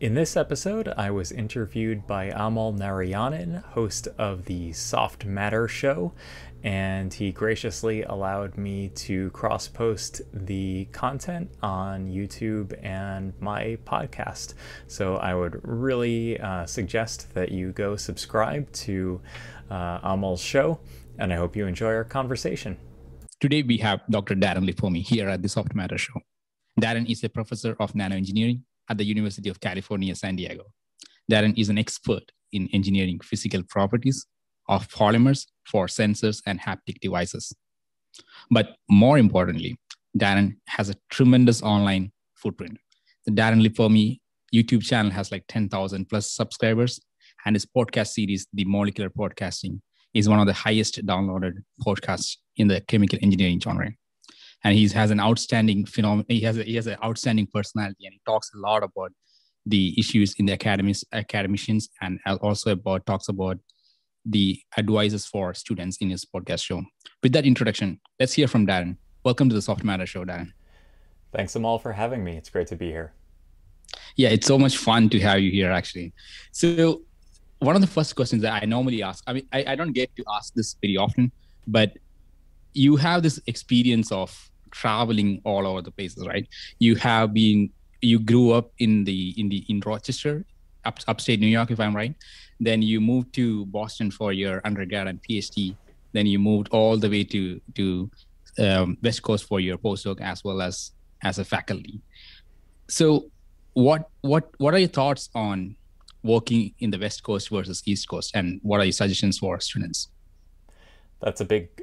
In this episode, I was interviewed by Amal Narayanan, host of the Soft Matter Show, and he graciously allowed me to cross post the content on YouTube and my podcast. So I would really uh, suggest that you go subscribe to uh, Amal's show, and I hope you enjoy our conversation. Today, we have Dr. Darren Lipomi here at the Soft Matter Show. Darren is a professor of nanoengineering at the University of California, San Diego. Darren is an expert in engineering physical properties of polymers for sensors and haptic devices. But more importantly, Darren has a tremendous online footprint. The Darren Lipomi YouTube channel has like 10,000 plus subscribers, and his podcast series, The Molecular Podcasting, is one of the highest downloaded podcasts in the chemical engineering genre and he has an outstanding phenomenon. He has a, he has an outstanding personality, and he talks a lot about the issues in the academies, academicians, and also about talks about the advices for students in his podcast show. With that introduction, let's hear from Darren. Welcome to the Soft Matter Show, Darren. Thanks, Amal, for having me. It's great to be here. Yeah, it's so much fun to have you here, actually. So, one of the first questions that I normally ask, I mean, I, I don't get to ask this very often, but you have this experience of traveling all over the places, right? You have been you grew up in the in the in Rochester, up, upstate New York, if I'm right. Then you moved to Boston for your undergrad and PhD. Then you moved all the way to to um, West Coast for your postdoc as well as as a faculty. So, what what what are your thoughts on working in the West Coast versus East Coast, and what are your suggestions for students? That's a big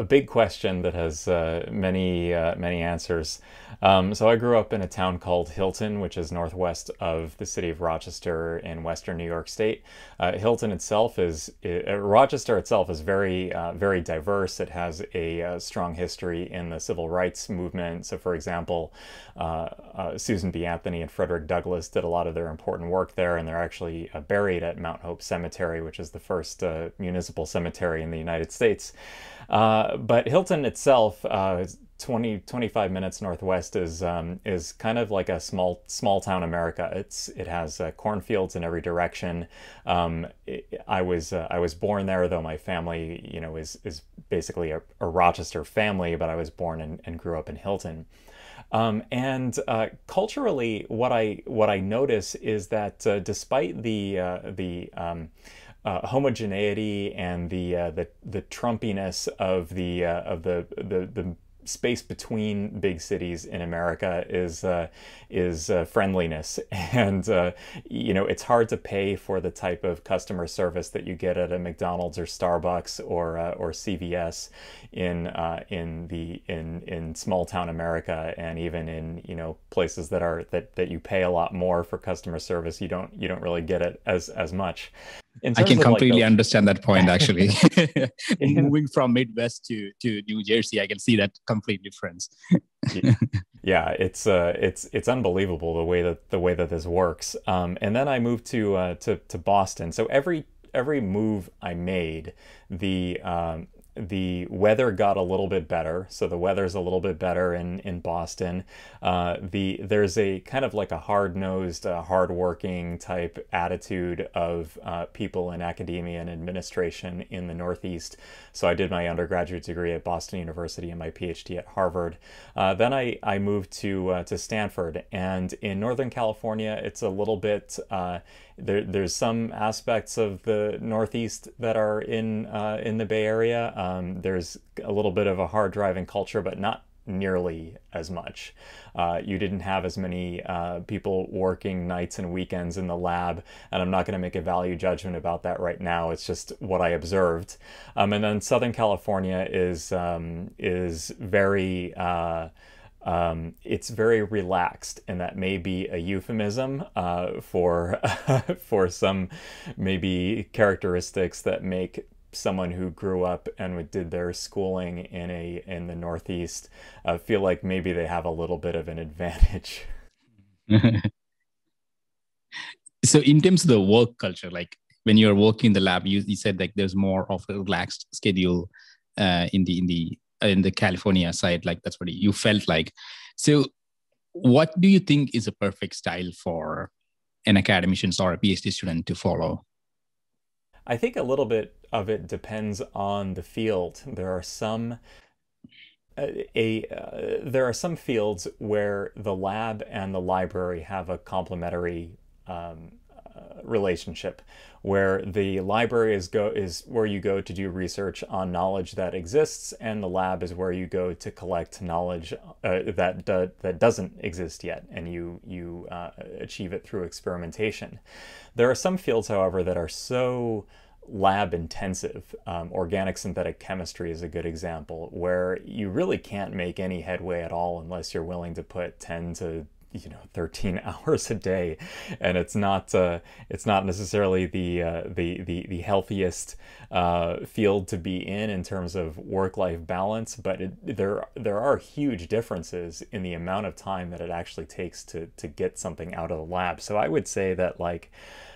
a big question that has uh, many uh, many answers. Um, so I grew up in a town called Hilton, which is northwest of the city of Rochester in western New York State. Uh, Hilton itself is uh, Rochester itself is very uh, very diverse. It has a, uh, strong history in the civil rights movement. So, for example, Susan B. Anthony and Frederick Douglass did a lot of their important work there, and they're actually buried at Mount Hope Cemetery, which is the first municipal cemetery in the United States. Uh, but Hilton itself, uh, 20, 25 minutes northwest, is um, is kind of like a small small town America. It's it has uh, cornfields in every direction. Um, it, I was uh, I was born there, though my family, you know, is is basically a, a Rochester family, but I was born and, and grew up in Hilton. Um, and uh, culturally, what I what I notice is that uh, despite the uh, the um, uh, homogeneity and the uh, the the Trumpiness of the uh, of the, the the space between big cities in America is uh, is uh, friendliness, and uh, you know it's hard to pay for the type of customer service that you get at a McDonald's or Starbucks or uh, or CVS in uh, in the in in small town America, and even in you know places that are that that you pay a lot more for customer service, you don't you don't really get it as as much. I can completely like understand that point. Actually, moving from Midwest to to New Jersey, I can see that complete difference. yeah, it's uh, it's it's unbelievable the way that the way that this works. Um, and then I moved to uh, to to Boston. So every every move I made, the um, the weather got a little bit better, so the weather's a little bit better in in Boston. Uh, the there's a kind of like a hard nosed, uh, hard working type attitude of uh, people in academia and administration in the Northeast. So I did my undergraduate degree at Boston University and my PhD at Harvard. Uh, then I I moved to uh, to Stanford, and in Northern California, it's a little bit uh, there, there's some aspects of the Northeast that are in uh, in the Bay Area. Um, there's a little bit of a hard driving culture, but not nearly as much. Uh, you didn't have as many uh, people working nights and weekends in the lab, and I'm not going to make a value judgment about that right now. It's just what I observed. Um, and then Southern California is um, is very uh, um, it's very relaxed, and that may be a euphemism uh, for for some maybe characteristics that make someone who grew up and did their schooling in a in the Northeast uh, feel like maybe they have a little bit of an advantage. so, in terms of the work culture, like when you're working in the lab, you, you said like there's more of a relaxed schedule uh, in the in the in the California side, like that's what you felt like. So, what do you think is a perfect style for an academician or a PhD student to follow? I think a little bit of it depends on the field. There are some uh, a uh, there are some fields where the lab and the library have a complementary um, relationship where the library is go is where you go to do research on knowledge that exists and the lab is where you go to collect knowledge uh, that that doesn't exist yet and you you uh, achieve it through experimentation there are some fields however that are so lab intensive. Um, organic synthetic chemistry is a good example where you really can't make any headway at all unless you're willing to put 10 to you know 13 hours a day. And it's not uh, it's not necessarily the uh, the, the the healthiest uh, field to be in in terms of work life balance but it, there there are huge differences in the amount of time that it actually takes to to get something out of the lab. So I would say that like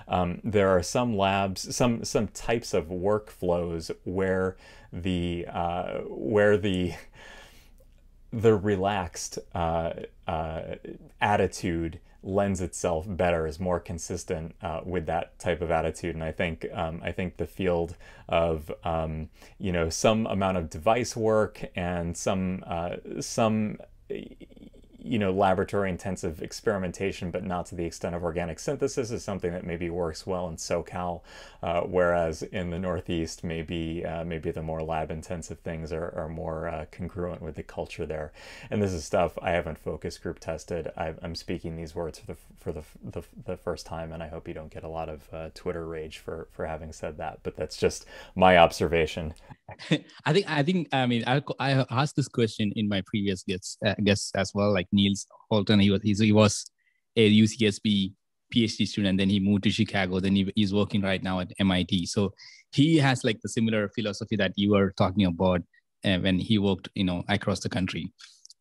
um, there are some labs, some some types of workflows where the uh, where the the relaxed uh, uh, attitude lends itself better, is more consistent uh, with that type of attitude. And I think um, I think the field of um, you know some amount of device work and some uh, some you know, laboratory intensive experimentation, but not to the extent of organic synthesis is something that maybe works well in SoCal, uh, whereas in the Northeast, maybe uh, maybe the more lab intensive things are, are more uh, congruent with the culture there. And this is stuff I haven't focus group tested. i am speaking these words for the for the, the, the, first time, and I hope you don't get a lot of uh, Twitter rage for for having said that. But that's just my observation. I think I think I mean I, I asked this question in my previous guests uh, guests as well, like Niels Holten. He was he was a UCSB PhD student, then he moved to Chicago. Then he, he's working right now at MIT. So he has like the similar philosophy that you were talking about uh, when he worked, you know, across the country.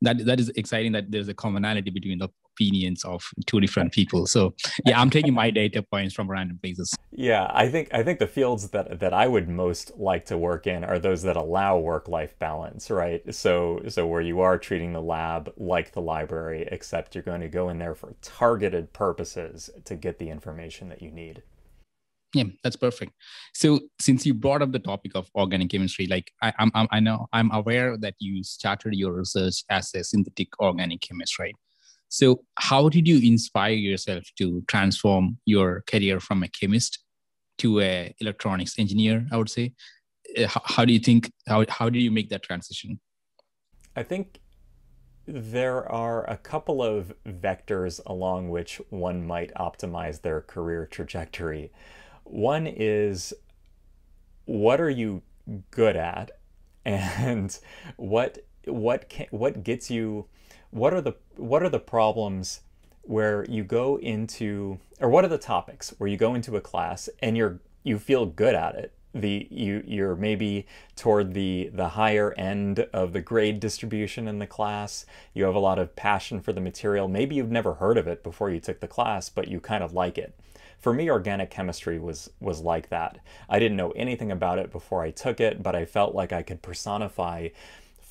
That that is exciting. That there's a commonality between the opinions of two different people. So yeah, I'm taking my data points from random places. Yeah, I think I think the fields that that I would most like to work in are those that allow work-life balance, right? So so where you are treating the lab like the library, except you're going to go in there for targeted purposes to get the information that you need. Yeah, that's perfect. So, since you brought up the topic of organic chemistry, like I, I'm, I know I'm aware that you started your research as a synthetic organic chemist, right? So, how did you inspire yourself to transform your career from a chemist to a electronics engineer? I would say. Uh, how, how do you think? How how did you make that transition? I think there are a couple of vectors along which one might optimize their career trajectory. One is what are you good at, and what what can, what gets you what are the what are the problems where you go into or what are the topics where you go into a class and you're you feel good at it? The you you're maybe toward the the higher end of the grade distribution in the class. You have a lot of passion for the material. Maybe you've never heard of it before you took the class but you kind of like it. For me organic chemistry was was like that. I didn't know anything about it before i took it but i felt like i could personify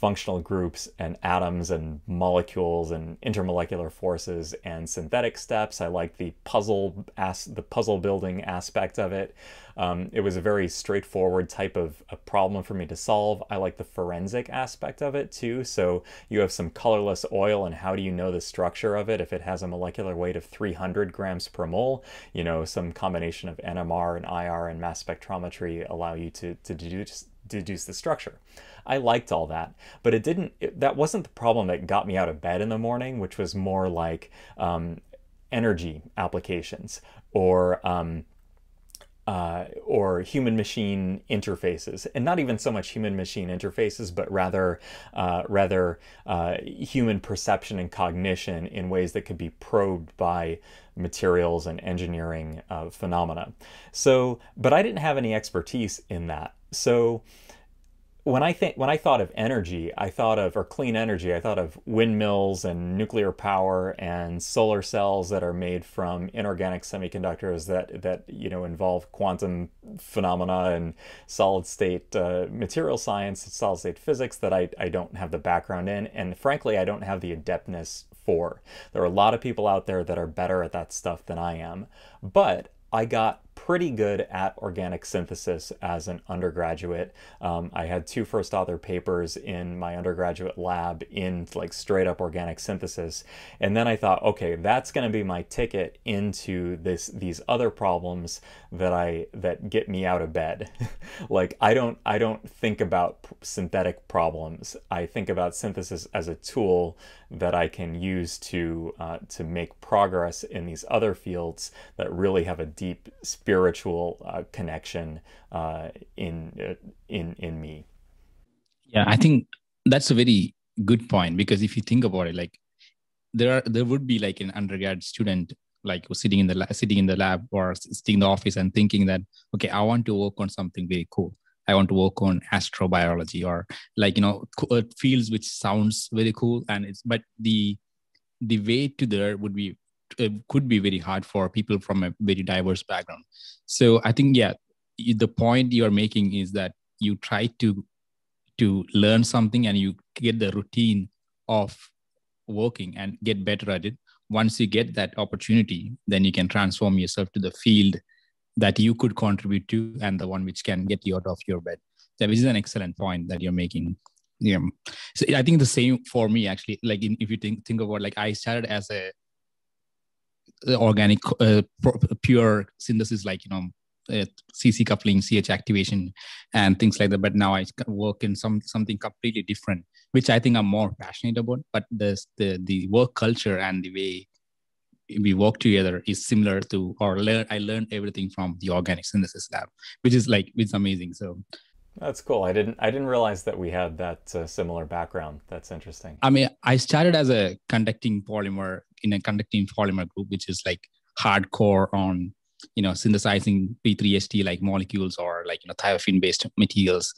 functional groups and atoms and molecules and intermolecular forces and synthetic steps. I like the puzzle as the puzzle building aspect of it. Um, it was a very straightforward type of a problem for me to solve. I like the forensic aspect of it too. So you have some colorless oil and how do you know the structure of it if it has a molecular weight of 300 grams per mole? You know, some combination of NMR and IR and mass spectrometry allow you to, to deduce, deduce the structure. I liked all that, but it didn't. It, that wasn't the problem that got me out of bed in the morning, which was more like um, energy applications or um, uh, or human machine interfaces, and not even so much human machine interfaces, but rather uh, rather uh, human perception and cognition in ways that could be probed by materials and engineering uh, phenomena. So, but I didn't have any expertise in that. So when I think when I thought of energy, I thought of or clean energy, I thought of windmills and nuclear power and solar cells that are made from inorganic semiconductors that that you know involve quantum phenomena and solid state uh, material science, solid state physics that I, I don't have the background in, and frankly, I don't have the adeptness for. There are a lot of people out there that are better at that stuff than I am, but I got pretty good at organic synthesis as an undergraduate. Um, I had two first author papers in my undergraduate lab in like straight up organic synthesis, and then I thought, okay, that's going to be my ticket into this these other problems that I that get me out of bed. like I don't I don't think about synthetic problems. I think about synthesis as a tool that I can use to uh, to make progress in these other fields that really have a deep spiritual uh, connection uh, in uh, in in me. Yeah, I think that's a very good point because if you think about it, like there are there would be like an undergrad student like sitting in the sitting in the lab or sitting in the office and thinking that okay, I want to work on something very cool. I want to work on astrobiology or like you know uh, fields which sounds very cool and it's but the the way to there would be could be very hard for people from a very diverse background. So I think yeah, the point you are making is that you try to to learn something and you get the routine of working and get better at it. Once you get that opportunity, then you can transform yourself to the field that you could contribute to and the one which can get you out of your bed. Which is an excellent point that you're making. Yeah. So I think the same for me actually. Like in, if you think think about like I started as a organic uh, pure synthesis like you know uh, cc coupling ch activation and things like that. But now i work in some something completely different which i think i'm more passionate about. But the the, the work culture and the way we work together is similar to or learn i learned everything from the organic synthesis lab which is like it's amazing. So that's cool. I didn't I didn't realize that we had that uh, similar background. That's interesting. I mean, I started as a conducting polymer in a conducting polymer group, which is like hardcore on you know synthesizing P3ST like molecules or like you know thiophene based materials.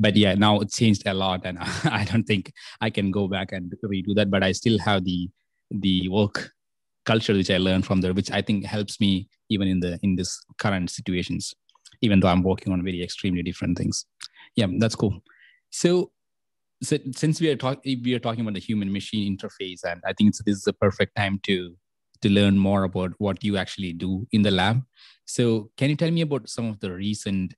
But yeah, now it changed a lot, and I don't think I can go back and redo that. But I still have the the work culture which I learned from there, which I think helps me even in the in this current situations even though I'm working on very extremely different things. Yeah, that's cool. So, so since we are talking we are talking about the human machine interface, and I think this is a perfect time to to learn more about what you actually do in the lab. So, can you tell me about some of the recent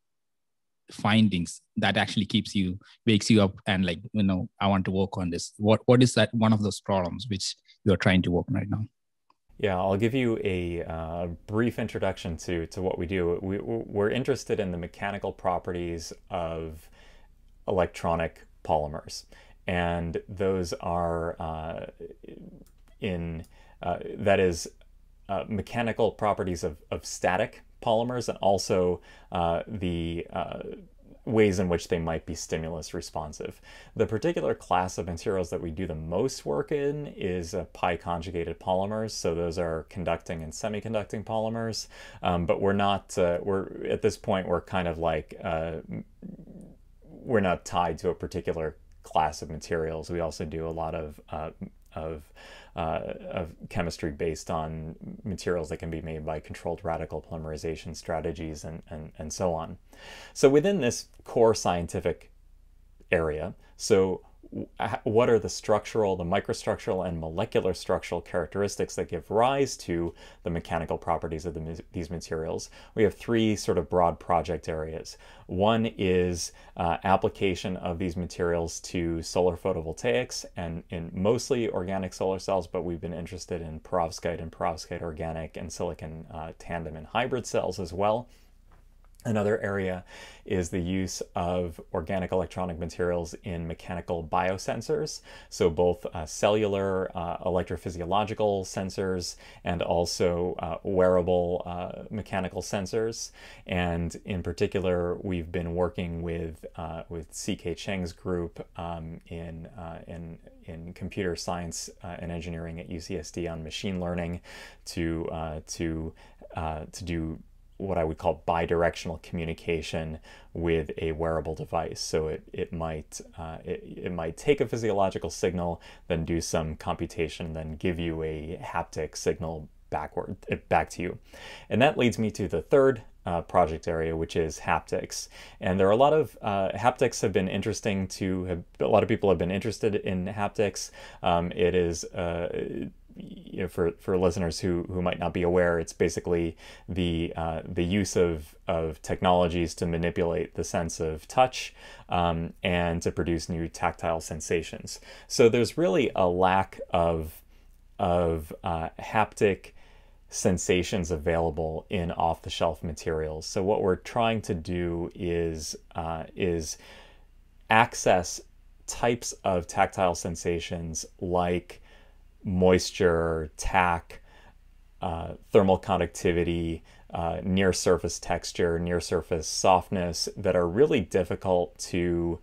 findings that actually keeps you wakes you up and like you know i want to work on this what what is that one of those problems which you're trying to work on right now yeah, I'll give you a uh, brief introduction to, to what we do. We, we're interested in the mechanical properties of electronic polymers, and those are uh, in uh, that is uh, mechanical properties of, of static polymers and also uh, the uh, ways in which they might be stimulus responsive. The particular class of materials that we do the most work in is uh, pi conjugated polymers. So those are conducting and semiconducting polymers. Um, but we're not, uh, we're at this point, we're kind of like, uh, we're not tied to a particular class of materials. We also do a lot of, uh, of uh, of chemistry based on materials that can be made by controlled radical polymerization strategies and, and, and so on. So within this core scientific area, so what are the structural, the microstructural, and molecular structural characteristics that give rise to the mechanical properties of the, these materials? We have three sort of broad project areas. One is uh, application of these materials to solar photovoltaics and in mostly organic solar cells, but we've been interested in perovskite and perovskite organic and silicon uh, tandem and hybrid cells as well. Another area is the use of organic electronic materials in mechanical biosensors, so both uh, cellular uh, electrophysiological sensors and also uh, wearable uh, mechanical sensors. And in particular, we've been working with uh, with C.K. Cheng's group um, in uh, in in computer science and engineering at UCSD on machine learning to to to do what I would call bidirectional communication with a wearable device. So it, it might uh, it, it might take a physiological signal, then do some computation, then give you a haptic signal backward back to you. And that leads me to the third uh, project area, which is haptics. And there are a lot of uh, haptics have been interesting to have, a lot of people have been interested in haptics. Um, it is uh, you know, for for listeners who who might not be aware, it's basically the uh, the use of of technologies to manipulate the sense of touch um, and to produce new tactile sensations. So there's really a lack of of uh, haptic sensations available in off-the-shelf materials. So what we're trying to do is uh, is access types of tactile sensations like moisture, tack, uh, thermal conductivity, uh, near surface texture, near surface softness that are really difficult to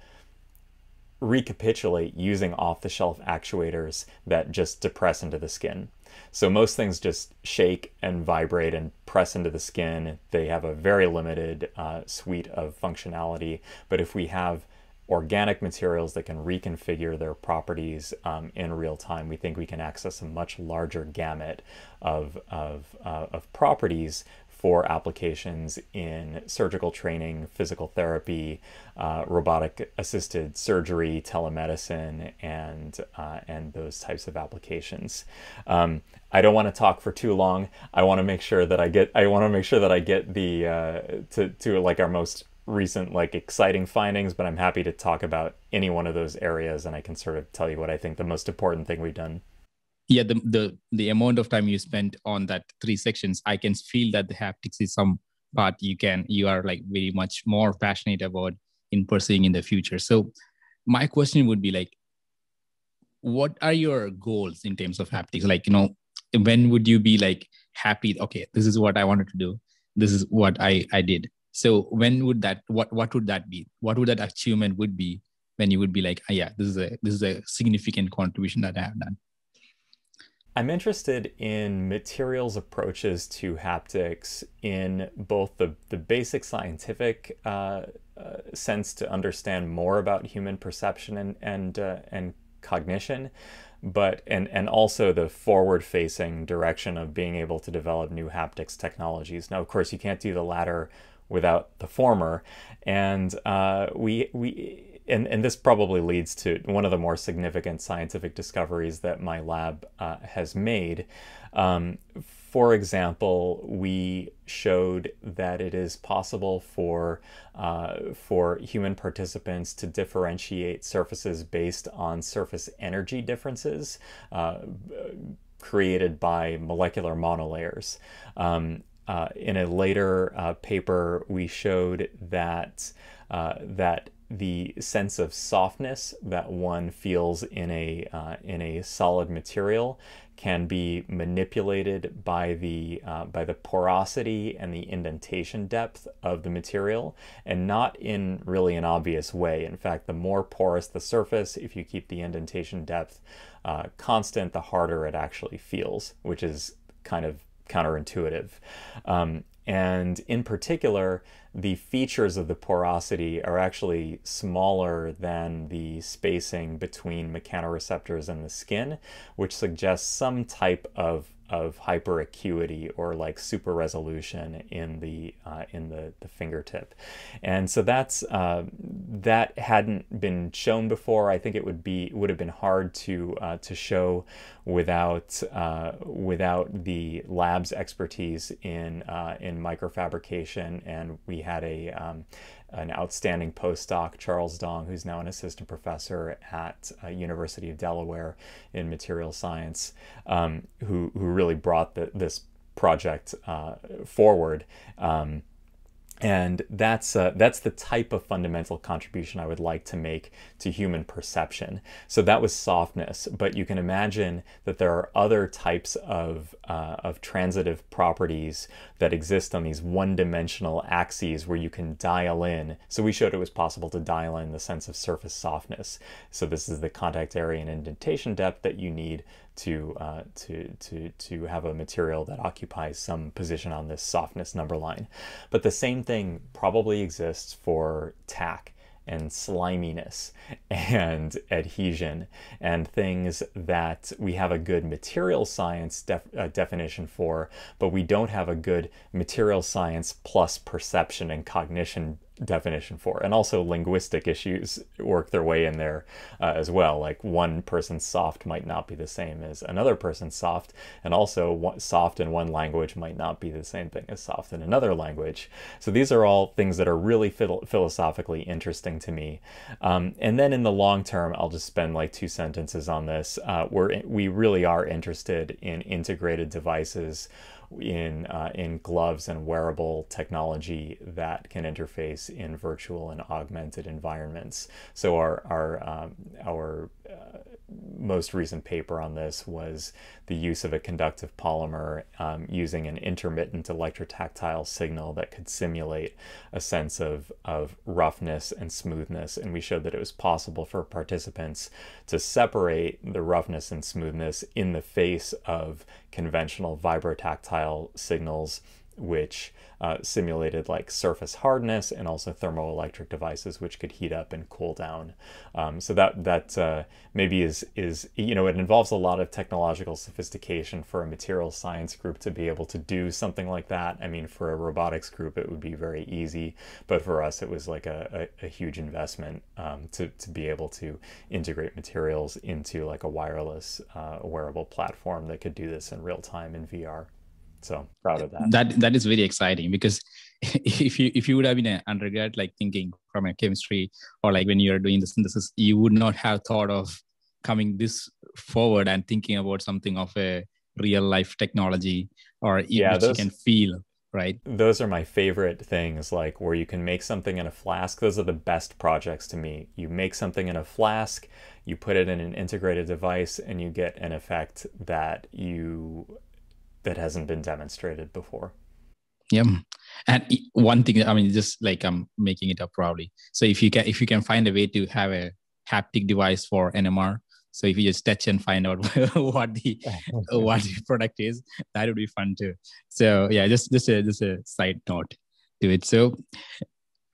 recapitulate using off the shelf actuators that just depress into the skin. So most things just shake and vibrate and press into the skin. They have a very limited uh, suite of functionality. But if we have organic materials that can reconfigure their properties um, in real time, we think we can access a much larger gamut of, of, uh, of properties for applications in surgical training, physical therapy, uh, robotic assisted surgery, telemedicine, and uh, and those types of applications. Um, I don't want to talk for too long. I want to make sure that I get I want to make sure that I get the uh, to to like our most recent like exciting findings, but I'm happy to talk about any one of those areas and I can sort of tell you what I think the most important thing we've done. Yeah, the the the amount of time you spent on that three sections, I can feel that the haptics is some part you can you are like very much more passionate about in pursuing in the future. So my question would be like what are your goals in terms of haptics? Like, you know, when would you be like happy, okay, this is what I wanted to do. This is what I I did so when would that what what would that be? What would that achievement would be when you would be like oh, yeah this is a this is a significant contribution that i have done i'm interested in materials approaches to haptics in both the the basic scientific uh, uh, sense to understand more about human perception and and uh, and cognition but and and also the forward facing direction of being able to develop new haptics technologies. Now of course you can't do the latter without the former. And uh, we we and, and this probably leads to one of the more significant scientific discoveries that my lab uh, has made. Um, for example, we showed that it is possible for uh, for human participants to differentiate surfaces based on surface energy differences uh, created by molecular monolayers. Um, uh, in a later uh, paper, we showed that uh, that the sense of softness that one feels in a uh, in a solid material can be manipulated by the uh, by the porosity and the indentation depth of the material, and not in really an obvious way. In fact, the more porous the surface, if you keep the indentation depth uh, constant, the harder it actually feels, which is kind of counterintuitive. Um, and in particular, the features of the porosity are actually smaller than the spacing between mechanoreceptors and the skin, which suggests some type of of hyperacuity or like super resolution in the uh, in the, the fingertip. And so that's uh, that hadn't been shown before. I think it would be would have been hard to uh, to show without uh, without the lab's expertise in uh, in microfabrication. And we had a um, an outstanding postdoc, Charles Dhong, who's now an assistant professor at uh, University of Delaware in material science, um, who, who really brought the, this project uh, forward. Um, and that's uh, that's the type of fundamental contribution I would like to make to human perception. So that was softness, but you can imagine that there are other types of uh, of transitive properties that exist on these one-dimensional axes where you can dial in. So we showed it was possible to dial in the sense of surface softness. So this is the contact area and indentation depth that you need to uh, to to to have a material that occupies some position on this softness number line. But the same thing probably exists for tack and sliminess and adhesion and things that we have a good material science def uh, definition for, but we don't have a good material science plus perception and cognition definition for. And also linguistic issues work their way in there uh, as well. Like one person's soft might not be the same as another person's soft, and also soft in one language might not be the same thing as soft in another language. So these are all things that are really phil philosophically interesting to me. Um, and then in the long term, I'll just spend like two sentences on this. Uh, we're, we really are interested in integrated devices in uh, in gloves and wearable technology that can interface in virtual and augmented environments. So our our um, our most recent paper on this was the use of a conductive polymer um, using an intermittent electrotactile signal that could simulate a sense of, of roughness and smoothness. And we showed that it was possible for participants to separate the roughness and smoothness in the face of conventional vibrotactile signals which uh, simulated like surface hardness and also thermoelectric devices which could heat up and cool down. Um, so that that uh, maybe is is you know it involves a lot of technological sophistication for a material science group to be able to do something like that. I mean, for a robotics group, it would be very easy, but for us, it was like a, a, a huge investment um, to to be able to integrate materials into like a wireless uh, wearable platform that could do this in real time in VR. So proud of that. That that is very exciting because if you if you would have been an undergrad, like thinking from a chemistry or like when you're doing the synthesis, you would not have thought of coming this forward and thinking about something of a real life technology or yeah, those, you can feel right? Those are my favorite things like where you can make something in a flask. Those are the best projects to me. You make something in a flask you put it in an integrated device and you get an effect that you that hasn't been demonstrated before. Yeah, and one thing I mean, just like I'm making it up probably. So if you can, if you can find a way to have a haptic device for NMR, so if you just touch and find out what the what the product is, that would be fun too. So yeah, just just a just a side note to it. So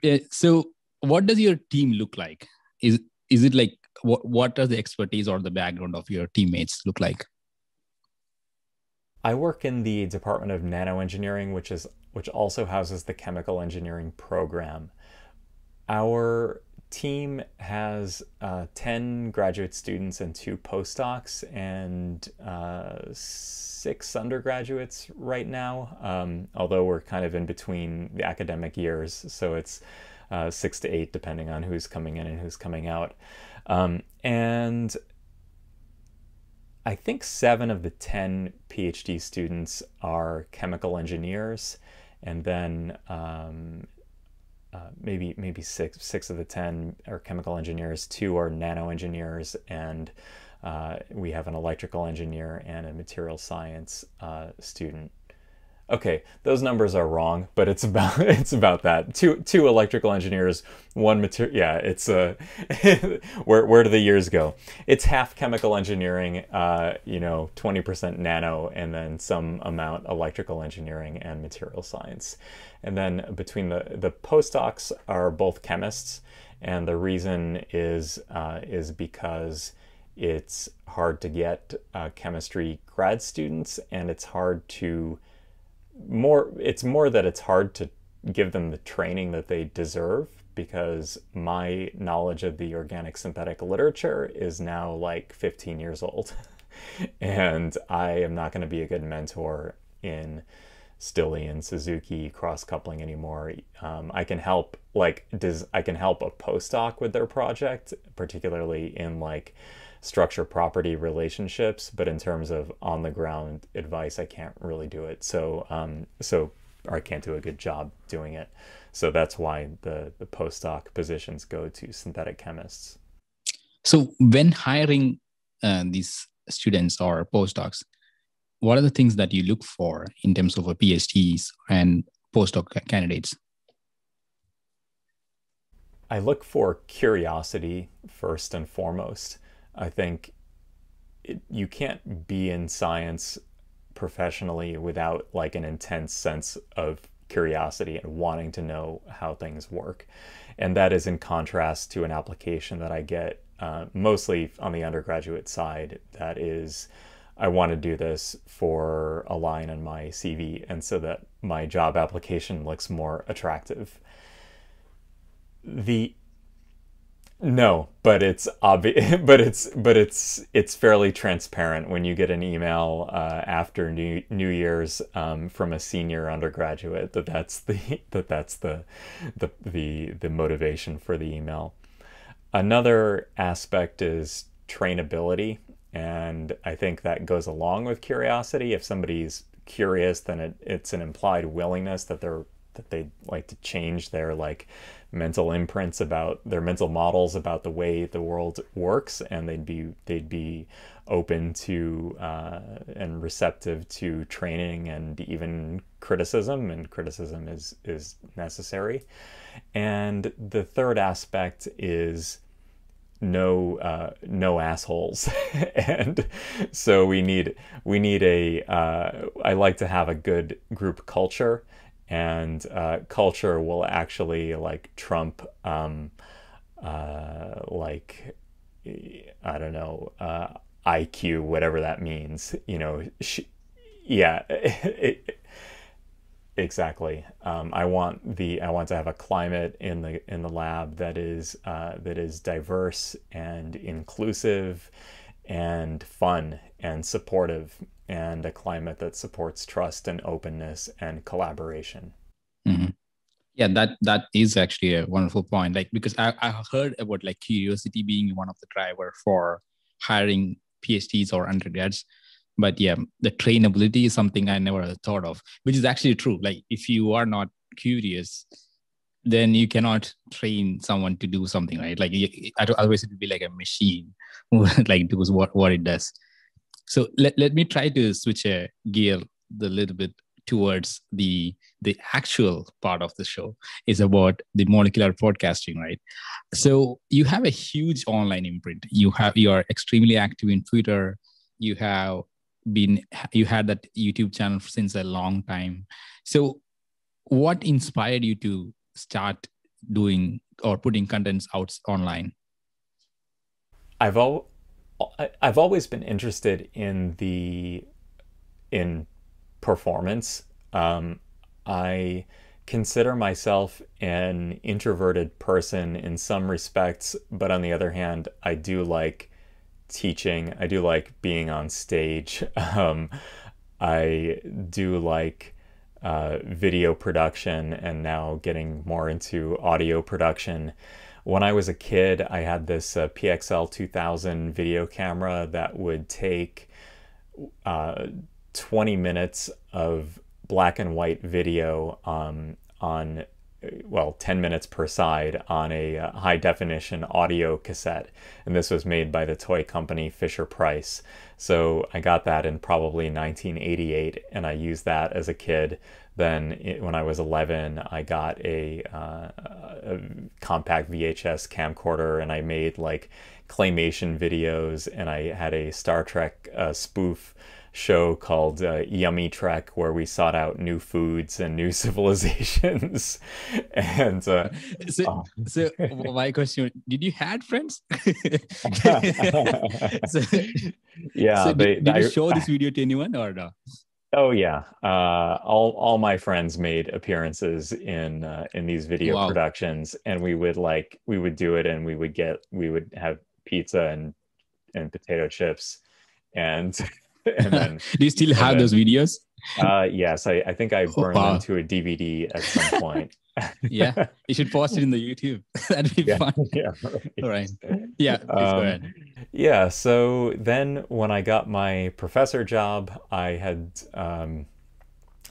eh, so what does your team look like? Is is it like what what does the expertise or the background of your teammates look like? I work in the Department of Nanoengineering, which is which also houses the chemical engineering program. Our team has uh, 10 graduate students and two postdocs and uh, six undergraduates right now, um, although we're kind of in between the academic years. So it's uh, six to eight, depending on who's coming in and who's coming out. Um, and I think seven of the 10 PhD students are chemical engineers, and then um, uh, maybe maybe six six of the 10 are chemical engineers, two are nano engineers, and uh, we have an electrical engineer and a material science uh, student okay, those numbers are wrong, but it's about it's about that. Two two electrical engineers, one material. Yeah, it's uh, where where do the years go? It's half chemical engineering, uh, you know, twenty percent nano, and then some amount electrical engineering and material science. And then between the the postdocs are both chemists, and the reason is uh, is because it's hard to get uh, chemistry grad students, and it's hard to more it's more that it's hard to give them the training that they deserve because my knowledge of the organic synthetic literature is now like 15 years old and i am not going to be a good mentor in Stille and Suzuki cross coupling anymore. Um, I can help like does I can help a postdoc with their project, particularly in like structure property relationships, but in terms of on the ground advice, I can't really do it. So, um, so or I can't do a good job doing it. So that's why the the postdoc positions go to synthetic chemists. So when hiring uh, these students or postdocs, what are the things that you look for in terms of a PhDs and postdoc candidates? I look for curiosity first and foremost. I think it, you can't be in science professionally without like an intense sense of curiosity and wanting to know how things work. And that is in contrast to an application that I get uh, mostly on the undergraduate side that is, I want to do this for a line in my CV and so that my job application looks more attractive. The no, but it's obvious. But it's but it's it's fairly transparent when you get an email uh, after New New Year's um, from a senior undergraduate that that's the that that's the the the the motivation for the email. Another aspect is trainability, and I think that goes along with curiosity. If somebody's curious, then it, it's an implied willingness that they're that they'd like to change their like mental imprints about their mental models about the way the world works and they'd be they'd be open to uh, and receptive to training and even criticism and criticism is is necessary. And the third aspect is no uh, no assholes. And so we need we need a uh, I like to have a good group culture and uh, culture will actually like trump um, uh, like I don't know uh, IQ, whatever that means. You know, sh- yeah, exactly. Um, I want the I want to have a climate in the in the lab that is uh, that is diverse and inclusive and fun and supportive and a climate that supports trust and openness and collaboration. Mm-hmm. Yeah, that that is actually a wonderful point. Like because I, I heard about like curiosity being one of the driver for hiring PhDs or undergrads. But yeah, the trainability is something I never thought of, which is actually true. Like if you are not curious, then you cannot train someone to do something, right? Like otherwise it would be like a machine like does what, what it does. So let, let me try to switch a gear a little bit towards the the actual part of the show is about the molecular podcasting right? So you have a huge online imprint. You have you are extremely active in twitter. You have been you had that youtube channel since a long time. So what inspired you to start doing or putting contents out online? I've al- I've always been interested in the in performance. Um, I consider myself an introverted person in some respects, but on the other hand, I do like teaching. I do like being on stage. Um, I do like uh, video production and now getting more into audio production when I was a kid, I had this uh, PXL 2000 video camera that would take uh, 20 minutes of black and white video um, on well 10 minutes per side on a uh, high definition audio cassette. And this was made by the toy company Fisher Price. So I got that in probably 1988 and I used that as a kid then it, when I was 11, I got a, uh, a, compact VHS camcorder and I made like claymation videos and I had a Star Trek uh, spoof show called uh, Yummy Trek where we sought out new foods and new civilizations. and uh, so, uh, so my question: Did you had friends? so, yeah, so they, did, did I, you show this video to anyone or no? Oh yeah, uh, all all my friends made appearances in uh, in these video wow. productions, and we would like we would do it, and we would get we would have pizza and and potato chips, and and then do you still have then, those videos? Uh, yes, I, I think I burned oh, wow. them to a DVD at some point. Yeah, you should post it in the YouTube. That'd be yeah, fun. Yeah. Right. All right. Yeah. Um, yeah. So then, when I got my professor job, I had um,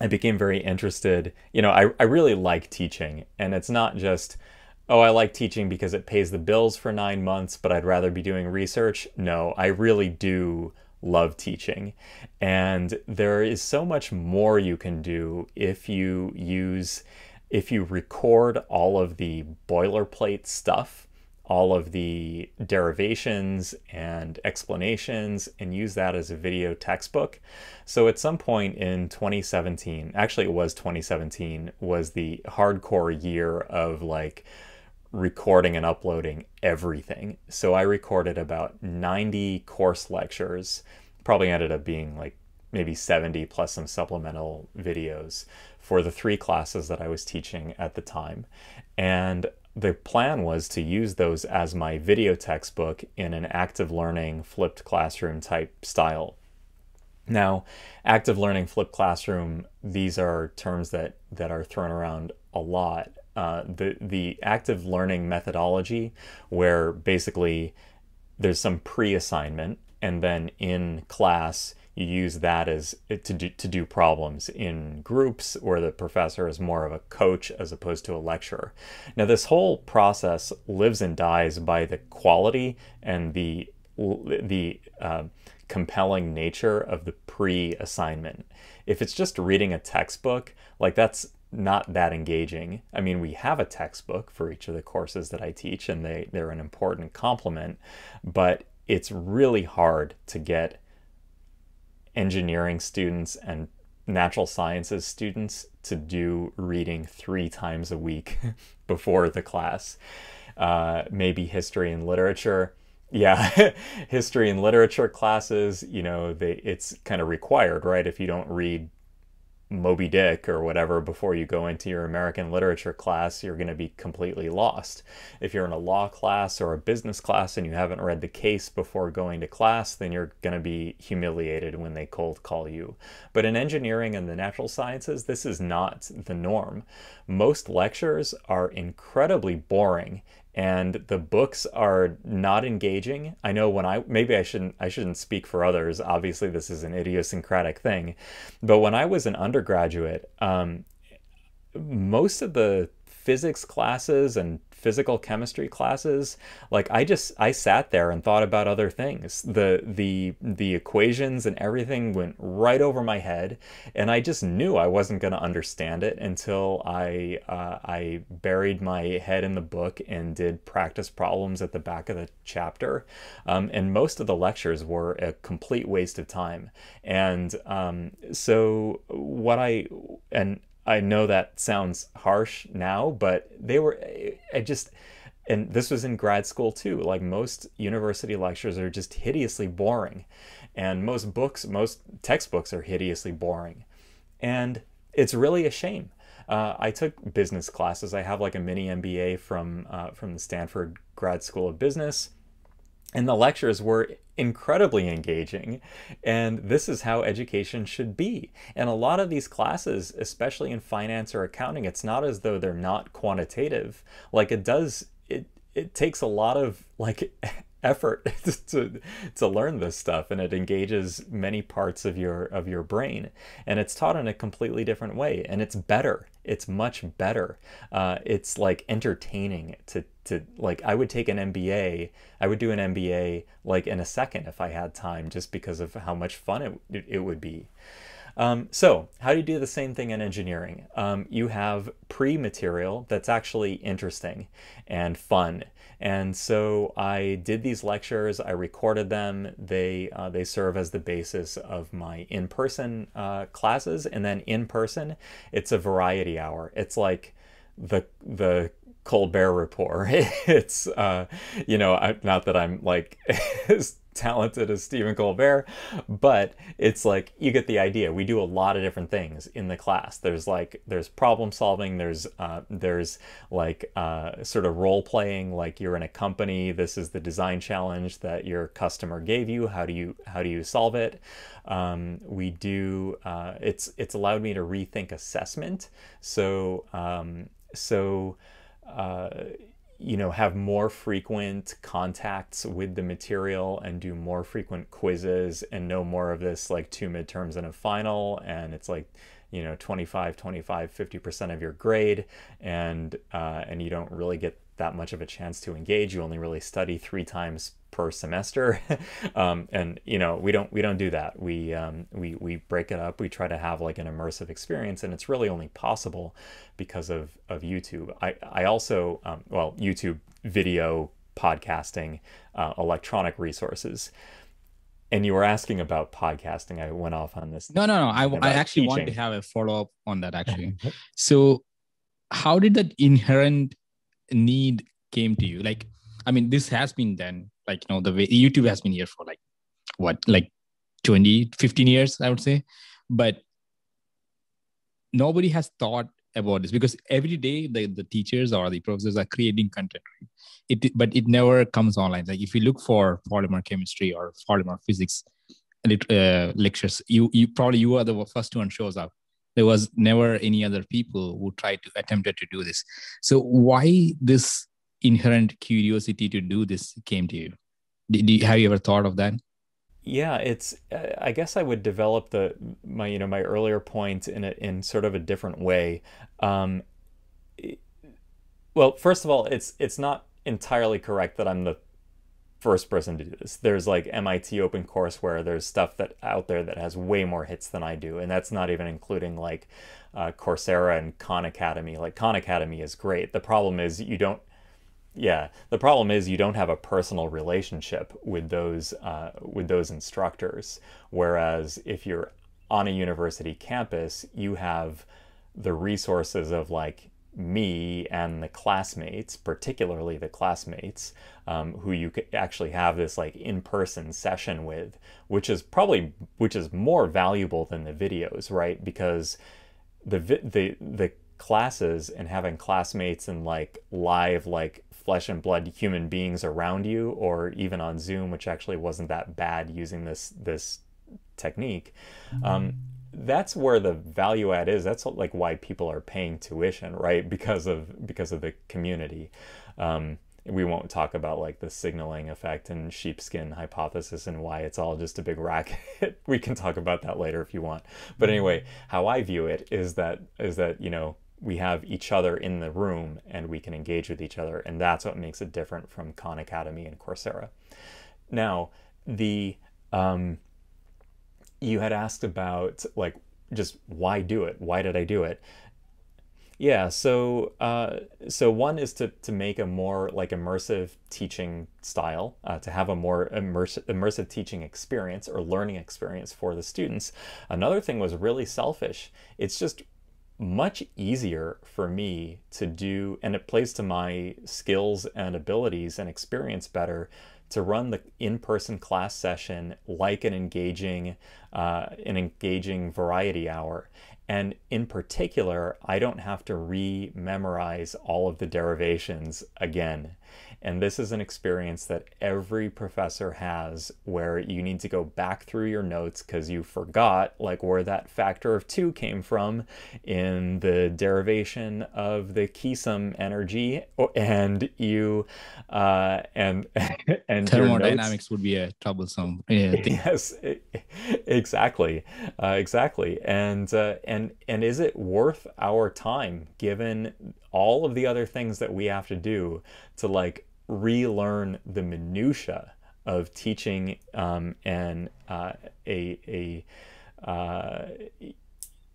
I became very interested. You know, I I really like teaching, and it's not just oh, I like teaching because it pays the bills for nine months, but I'd rather be doing research. No, I really do love teaching. And there is so much more you can do if you use if you record all of the boilerplate stuff all of the derivations and explanations and use that as a video textbook. So at some point in 2017, actually it was 2017, was the hardcore year of like recording and uploading everything. So I recorded about 90 course lectures, probably ended up being like maybe 70 plus some supplemental videos for the three classes that I was teaching at the time. And the plan was to use those as my video textbook in an active learning flipped classroom type style. Now, active learning flipped classroom, these are terms that, that are thrown around a lot. Uh, the, the active learning methodology, where basically there's some pre assignment, and then in class, you use that as to do, to do problems in groups where the professor is more of a coach as opposed to a lecturer. Now, this whole process lives and dies by the quality and the the uh, compelling nature of the pre-assignment. If it's just reading a textbook, like that's not that engaging. I mean, we have a textbook for each of the courses that I teach, and they they're an important complement, but it's really hard to get engineering students and natural sciences students to do reading three times a week before the class. Uh, maybe history and literature. Yeah, history and literature classes, you know, they it's kind of required, right? If you don't read Moby Dick or whatever before you go into your American literature class, you're going to be completely lost. If you're in a law class or a business class and you haven't read the case before going to class, then you're going to be humiliated when they cold call you. But in engineering and the natural sciences, this is not the norm. Most lectures are incredibly boring and the books are not engaging. I know when I maybe I shouldn't I shouldn't speak for others. Obviously, this is an idiosyncratic thing, but when I was an undergraduate, um, most of the physics classes and physical chemistry classes like i just i sat there and thought about other things. The the the equations and everything went right over my head and i just knew i wasn't going to understand it until i uh, i buried my head in the book and did practice problems at the back of the chapter. Um, and most of the lectures were a complete waste of time. And um, so what i and I know that sounds harsh now, but they were, I just, and this was in grad school too. Like most university lectures are just hideously boring. And most books, most textbooks are hideously boring. And it's really a shame. Uh, I took business classes. I have like a mini MBA from uh, from the Stanford Grad School of Business, and the lectures were incredibly engaging. And this is how education should be. And a lot of these classes, especially in finance or accounting, it's not as though they're not quantitative. Like it does, it, it takes a lot of like effort to to learn this stuff and it engages many parts of your of your brain and it's taught in a completely different way and it's better it's much better uh, it's like entertaining to to like i would take an mba i would do an mba like in a second if i had time just because of how much fun it, it, would be um, so, how do you do the same thing in engineering? Um, you have pre material that's actually interesting and fun. And so I did these lectures, I recorded them. They, uh, they serve as the basis of my in person uh, classes. And then in person, it's a variety hour. It's like the, the Colbert Report. it's, uh, you know, I, not that I'm like as talented as Stephen Colbert, but it's like you get the idea. We do a lot of different things in the class. There's like there's problem solving. There's uh, there's like uh, sort of role playing. Like you're in a company. This is the design challenge that your customer gave you. How do you how do you solve it? Um, we do. Uh, it's it's allowed me to rethink assessment. So um, so. Uh, you know, have more frequent contacts with the material and do more frequent quizzes and know more of this like two midterms and a final. And it's like, you know, 25, 25, 50% of your grade. And, uh, and you don't really get that much of a chance to engage. You only really study three times per semester, um, and you know we don't we don't do that. We um, we we break it up. We try to have like an immersive experience, and it's really only possible because of of YouTube. I I also um, well YouTube video podcasting, uh, electronic resources. And you were asking about podcasting. I went off on this. No, no, no. I, I actually teaching. want to have a follow up on that actually. so, how did that inherent need came to you? Like, I mean, this has been done. Like, you know, the way YouTube has been here for like what, like 20, 15 years, I would say. But nobody has thought about this because every day the, the teachers or the professors are creating content it but it never comes online. Like if you look for polymer chemistry or polymer physics uh, lectures you you probably you are the first one shows up. There was never any other people who tried to attempted to do this. So why this inherent curiosity to do this came to you did, did have you ever thought of that yeah, it's. I guess I would develop the my you know my earlier point in a, in sort of a different way. Um, well, first of all, it's it's not entirely correct that I'm the first person to do this. There's like MIT Open OpenCourseWare. There's stuff that out there that has way more hits than I do, and that's not even including like uh, Coursera and Khan Academy. Like Khan Academy is great. The problem is you don't yeah, the problem is you don't have a personal relationship with those uh, with those instructors. Whereas if you're on a university campus, you have the resources of like me and the classmates, particularly the classmates, um, who you actually have this like in-person session with, which is probably which is more valuable than the videos, right? Because the the the classes and having classmates and like live like flesh and blood human beings around you or even on zoom which actually wasn't that bad using this this technique. Mm-hmm. um, that's where the value add is. That's like why people are paying tuition right? Because of because of the community. Um, we won't talk about like the signaling effect and sheepskin hypothesis and why it's all just a big racket. We can talk about that later if you want. But mm-hmm. anyway how i view it is that is that you know we have each other in the room and we can engage with each other. And that's what makes it different from Khan Academy and Coursera. Now, the um, you had asked about like just why do it? Why did I do it? Yeah, so uh, so one is to to make a more like immersive teaching style, uh, to have a more immersive immersive teaching experience or learning experience for the students. Another thing was really selfish. It's just much easier for me to do, and it plays to my skills and abilities and experience better to run the in-person class session like an engaging, uh, an engaging variety hour. And in particular, I don't have to re-memorize all of the derivations again. And this is an experience that every professor has where you need to go back through your notes because you forgot like where that factor of two came from in the derivation of the Keesom energy and you uh, and and thermodynamics would be a troublesome yeah, yes exactly uh, exactly. And uh, and and is it worth our time given all of the other things that we have to do to like relearn the minutia of teaching um, and uh, a a, uh,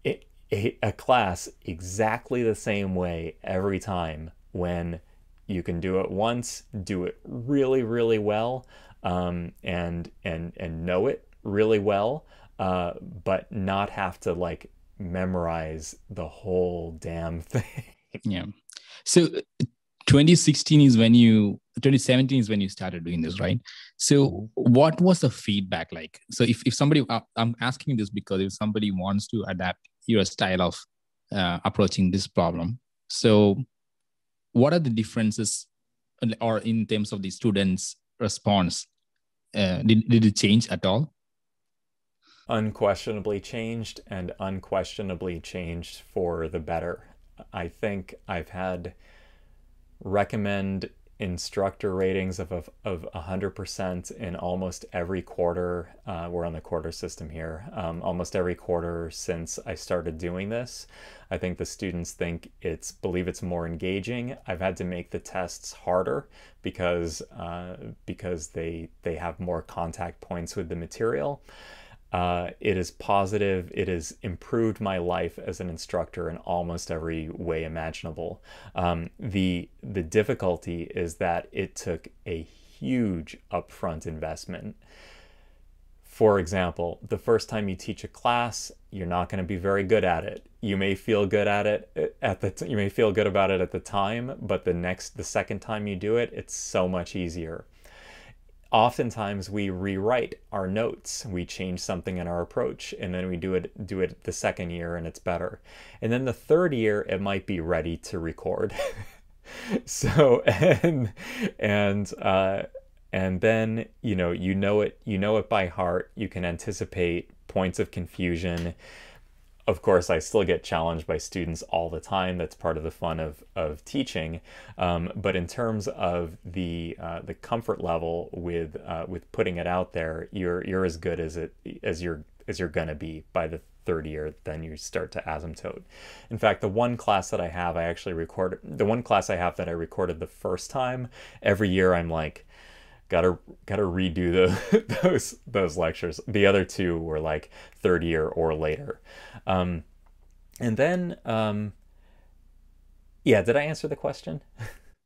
a, a class exactly the same way every time when you can do it once, do it really really well, um, and and and know it really well, uh, but not have to like memorize the whole damn thing. Yeah. So 2016 is when you 2017 is when you started doing this right? So mm-hmm. what was the feedback like? So if, if somebody uh, i'm asking this because if somebody wants to adapt your style of uh, approaching this problem so what are the differences or in terms of the students response? Uh, did, did it change at all? Unquestionably changed and unquestionably changed for the better. I think i've had recommend instructor ratings of, of, of 100% in almost every quarter. Uh, we're on the quarter system here. Um, almost every quarter since I started doing this. I think the students think it's, believe it's more engaging. I've had to make the tests harder because, uh, because they, they have more contact points with the material. Uh, it is positive. It has improved my life as an instructor in almost every way imaginable. Um, the the difficulty is that it took a huge upfront investment. For example, the first time you teach a class, you're not going to be very good at it. You may feel good at it uh, at the you may feel good about it at the time, but the next the second time you do it, it's so much easier oftentimes we rewrite our notes. We change something in our approach and then we do it do it the second year and it's better. And then the third year it might be ready to record. So and and uh and then you know you know it you know it by heart. You can anticipate points of confusion of course, I still get challenged by students all the time. That's part of the fun of, of teaching. Um, but in terms of the uh, the comfort level with uh, with putting it out there, you're you're as good as it as you're as you're gonna be by the third year. Then you start to asymptote. In fact, the one class that I have, I actually recorded. The one class I have that I recorded the first time. Every year, I'm like, gotta gotta redo the, those those lectures. The other two were like third year or later, um, and then um, yeah. Did I answer the question?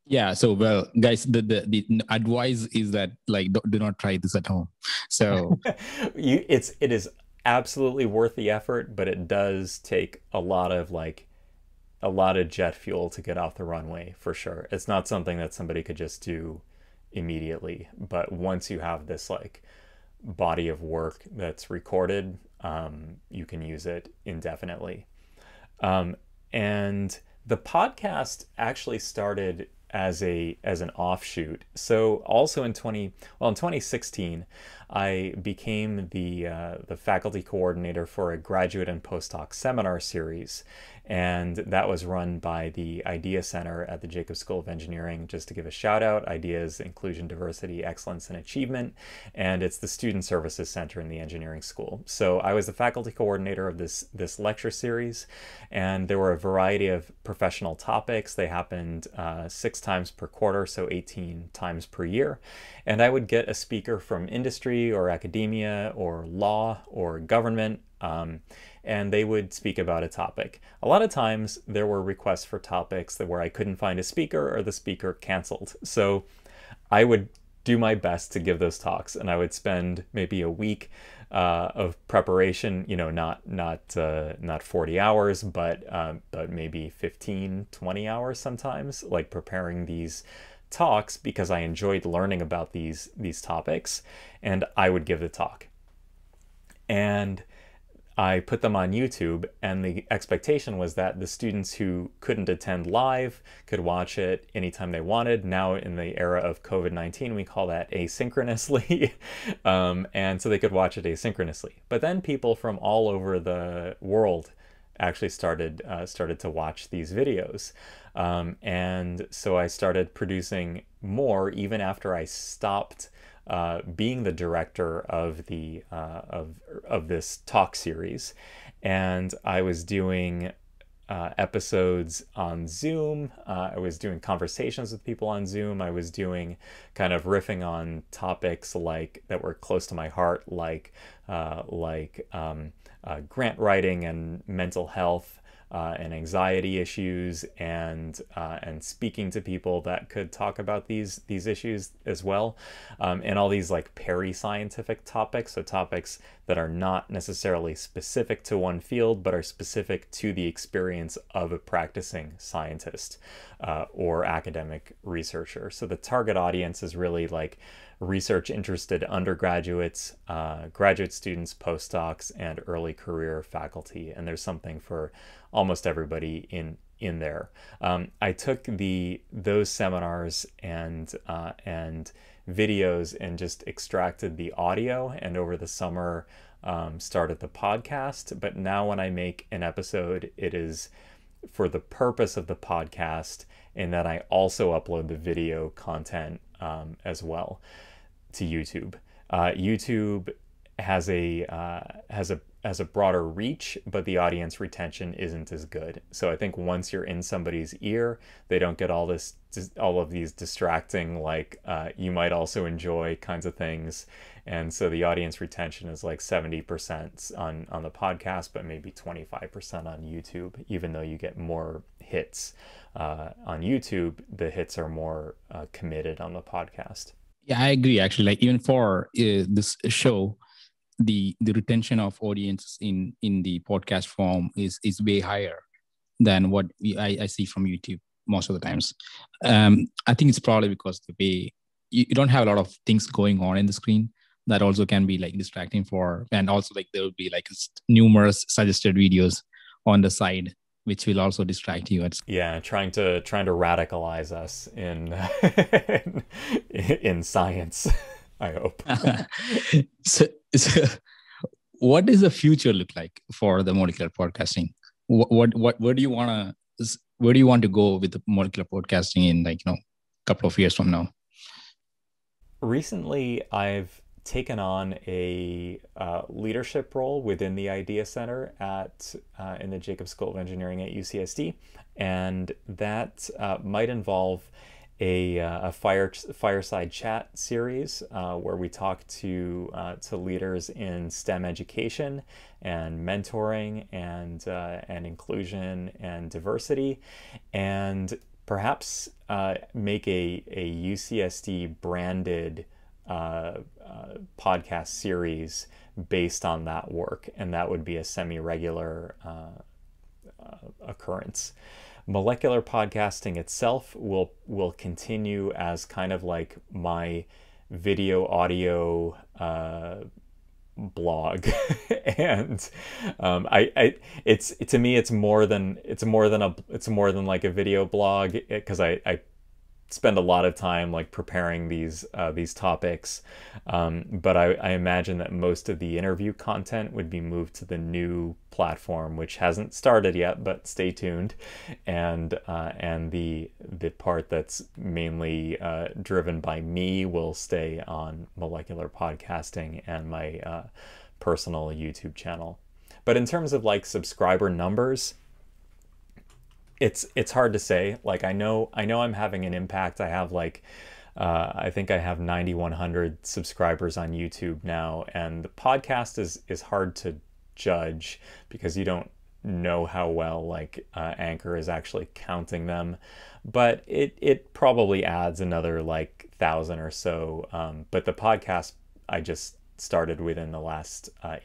yeah so well guys the, the the advice is that like do, do not try this at home so you it's it is absolutely worth the effort but it does take a lot of like a lot of jet fuel to get off the runway for sure it's not something that somebody could just do immediately. But once you have this like body of work that's recorded, um, you can use it indefinitely. Um, and the podcast actually started as a as an offshoot. So also in 20 well in 2016, I became the uh, the faculty coordinator for a graduate and postdoc seminar series, and that was run by the IDEA Center at the Jacobs School of Engineering. Just to give a shout out, IDEA's Inclusion, Diversity, Excellence, and Achievement, and it's the Student Services Center in the Engineering School. So I was the faculty coordinator of this this lecture series, and there were a variety of professional topics. They happened uh, six times per quarter, so 18 times per year, and I would get a speaker from industry or academia or law or government. Um, and they would speak about a topic. A lot of times there were requests for topics that where I couldn't find a speaker or the speaker canceled. So I would do my best to give those talks and I would spend maybe a week uh, of preparation, you know, not not uh, not 40 hours, but uh, but maybe 15, 20 hours sometimes, like preparing these talks because I enjoyed learning about these these topics, and I would give the talk. And I put them on YouTube, and the expectation was that the students who couldn't attend live could watch it anytime they wanted. Now, in the era of COVID 19, we call that asynchronously. um, and so they could watch it asynchronously. But then people from all over the world actually started uh, started to watch these videos. Um, and so I started producing more even after I stopped uh, being the director of the uh, of of this talk series, and I was doing uh, episodes on Zoom. Uh, I was doing conversations with people on Zoom. I was doing kind of riffing on topics like that were close to my heart, like uh, like um, uh, grant writing and mental health uh, and anxiety issues and uh, and speaking to people that could talk about these these issues as well um, and all these like peri-scientific topics so topics that are not necessarily specific to one field but are specific to the experience of a practicing scientist uh, or academic researcher. So the target audience is really like research interested undergraduates, uh, graduate students, postdocs, and early career faculty. And there's something for almost everybody in in there. Um, I took the those seminars and uh, and videos and just extracted the audio, and over the summer um, started the podcast. But now when I make an episode, it is for the purpose of the podcast, and then I also upload the video content um, as well to YouTube. Uh, YouTube has a uh, has a has a broader reach, but the audience retention isn't as good. So I think once you're in somebody's ear, they don't get all this, all of these distracting, like uh, you might also enjoy kinds of things. And so the audience retention is like 70% on, on the podcast, but maybe 25% on YouTube, even though you get more hits uh, on YouTube, the hits are more uh, committed on the podcast. Yeah, I agree. Actually, like even for uh, this show, the the retention of audience in in the podcast form is is way higher than what we, I, I see from YouTube most of the times. Um, I think it's probably because the way you, you don't have a lot of things going on in the screen that also can be like distracting for and also like there will be like numerous suggested videos on the side which will also distract you yeah trying to trying to radicalize us in in science i hope. So, so what does the future look like for the molecular podcasting? What what, what where do you want to where do you want to go with the molecular podcasting in like you know a couple of years from now? Recently i've taken on a uh, leadership role within the Idea Center at uh, in the Jacobs School of Engineering at UCSD, and that uh, might involve a, uh, a fire fireside chat series uh, where we talk to uh, to leaders in STEM education and mentoring and and inclusion and diversity, and perhaps make a a UCSD branded uh, uh, podcast series based on that work, and that would be a semi regular uh, uh, occurrence. Molecular podcasting itself will will continue as kind of like my video audio uh, blog and um, I, I it's to me it's more than it's more than a it's more than like a video blog because I, I spend a lot of time like preparing these uh, these topics, um, but I, I, imagine that most of the interview content would be moved to the new platform, which hasn't started yet, but stay tuned. And uh, and the the part that's mainly uh, driven by me will stay on molecular podcasting and my uh, personal YouTube channel. But in terms of like subscriber numbers, it's it's hard to say. Like I know I know I'm having an impact. I have like uh, I think I have 9100 subscribers on YouTube now, and the podcast is is hard to judge because you don't know how well like uh, Anchor is actually counting them, but it it probably adds another like thousand or so. Um, but the podcast I just started within the last uh,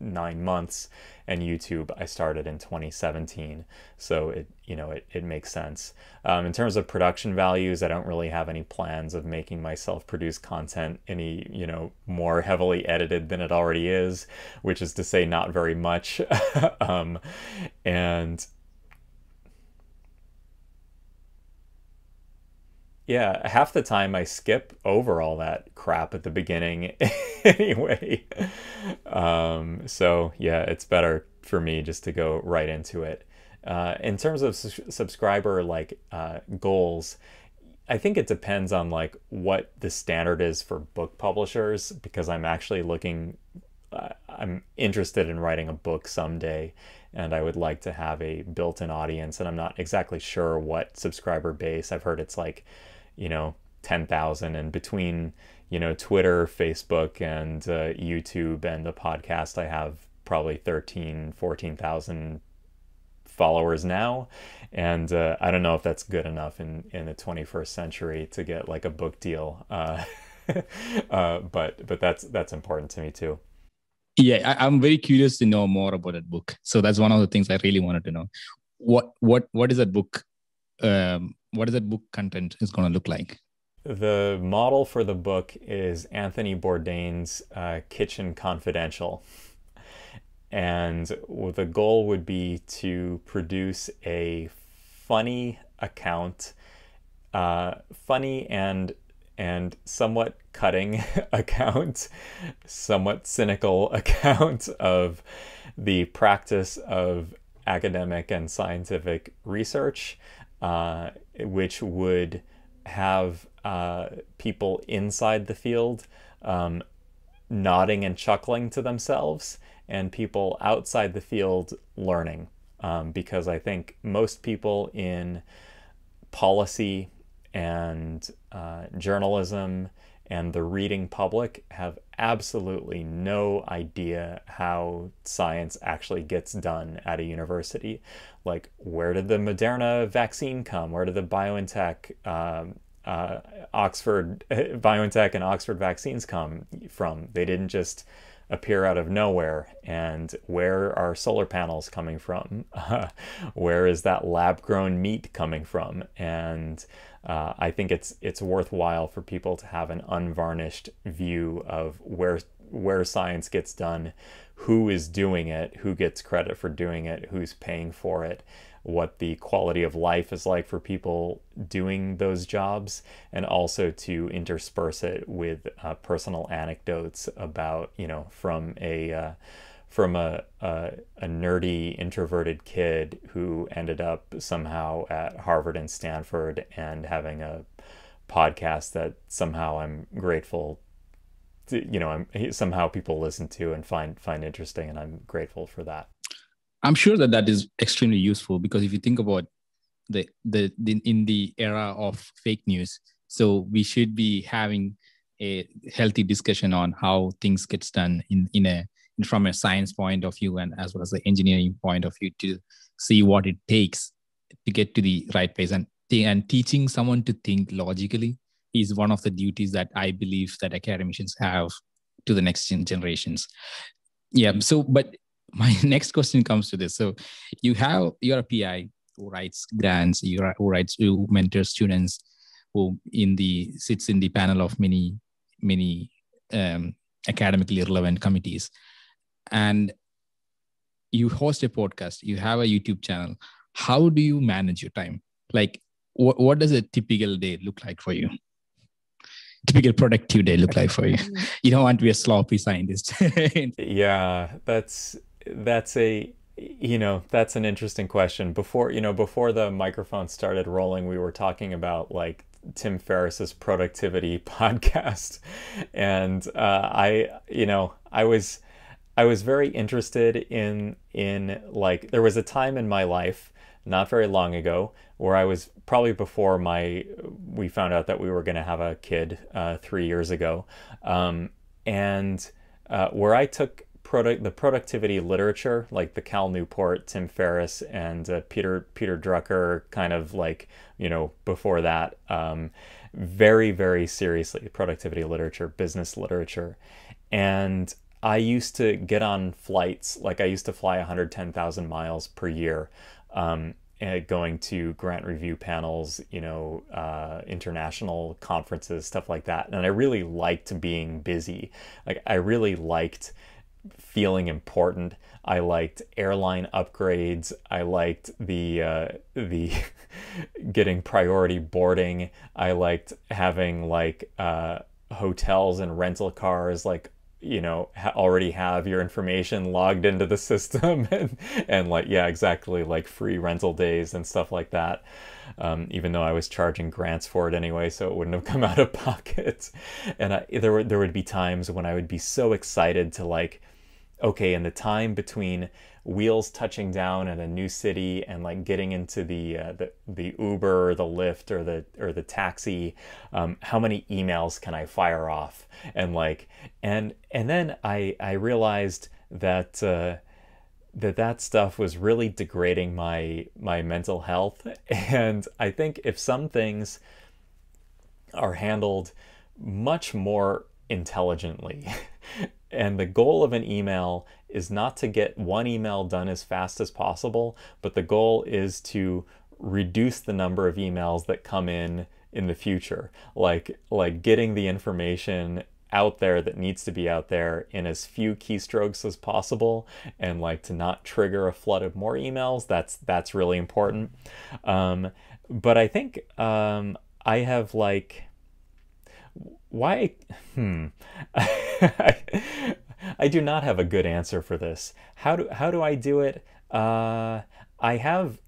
nine months and youtube i started in 2017 so it you know it, it makes sense. Um, in terms of production values i don't really have any plans of making myself produce content any you know more heavily edited than it already is which is to say not very much. Um, and Yeah, half the time I skip over all that crap at the beginning anyway. Um, so, yeah, it's better for me just to go right into it. Uh, in terms of su- subscriber like uh, goals, I think it depends on like what the standard is for book publishers because I'm actually looking uh, I'm interested in writing a book someday and I would like to have a built-in audience and I'm not exactly sure what subscriber base. I've heard it's like you know, 10,000 and between, you know, Twitter, Facebook and uh, YouTube and the podcast, I have probably 13, 14,000 followers now. And uh, I don't know if that's good enough in, in the 21st century to get like a book deal. Uh, uh, but, but that's, that's important to me too. Yeah, I, am very curious to know more about that book. So that's one of the things I really wanted to know. What, what, what is that book um, what is that book content is going to look like? The model for the book is Anthony Bourdain's uh, Kitchen Confidential. And the goal would be to produce a funny account, uh, funny and and somewhat cutting account, somewhat cynical account of the practice of academic and scientific research uh, which would have uh, people inside the field um, nodding and chuckling to themselves, and people outside the field learning. Um, because I think most people in policy and uh, journalism and the reading public have absolutely no idea how science actually gets done at a university. Like, where did the Moderna vaccine come? Where did the BioNTech, um, uh, Oxford, BioNTech and Oxford vaccines come from? They didn't just appear out of nowhere and where are solar panels coming from? Where is that lab grown meat coming from? And uh, I think it's it's worthwhile for people to have an unvarnished view of where where science gets done, who is doing it, who gets credit for doing it, who's paying for it, what the quality of life is like for people doing those jobs, and also to intersperse it with uh, personal anecdotes about you know from a uh, from a, a, a, nerdy introverted kid who ended up somehow at Harvard and Stanford and having a podcast that somehow I'm grateful to, you know, I'm somehow people listen to and find find interesting and I'm grateful for that. I'm sure that that is extremely useful because if you think about the the, the in the era of fake news, so we should be having a healthy discussion on how things gets done in in a from a science point of view and as well as the engineering point of view to see what it takes to get to the right place. And and teaching someone to think logically is one of the duties that i believe that academicians have to the next generations. Yeah so but my next question comes to this. So you have you're a pi who writes grants you who writes who mentors students who in the sits in the panel of many many um, academically relevant committees. And you host a podcast you have a youtube channel. How do you manage your time? Like what, what does a typical day look like for you? Typical productive day look like for you. You don't want to be a sloppy scientist. Yeah that's that's a you know that's an interesting question. Before you know before the microphone started rolling we were talking about like tim ferriss's productivity podcast. And uh, i you know i was I was very interested in in like there was a time in my life not very long ago where I was probably before my we found out that we were going to have a kid uh, three years ago, um, and uh, where I took product the productivity literature like the Cal Newport, Tim Ferriss, and uh, Peter Peter Drucker, kind of like you know before that, um, very very seriously productivity literature, business literature, and I used to get on flights, like I used to fly 110,000 miles per year, um, eh, going to grant review panels, you know, uh, international conferences, stuff like that. And I really liked being busy. Like, I really liked feeling important. I liked airline upgrades. I liked the uh, the getting priority boarding. I liked having like uh, hotels and rental cars like you know ha- already have your information logged into the system and, and like yeah exactly like free rental days and stuff like that um, even though I was charging grants for it anyway so it wouldn't have come out of pocket and I, there were there would be times when I would be so excited to like okay in the time between wheels touching down at a new city and like getting into the uh, the, the Uber or the Lyft or the or the taxi, um, how many emails can I fire off? And like and and then I I realized that. Uh, that that stuff was really degrading my my mental health and i think if some things are handled much more intelligently and the goal of an email is not to get one email done as fast as possible, but the goal is to reduce the number of emails that come in in the future. Like like getting the information out there that needs to be out there in as few keystrokes as possible and like to not trigger a flood of more emails that's that's really important um, but i think um, i have like why hmm I do not have a good answer for this. How do how do I do it? Uh, I have,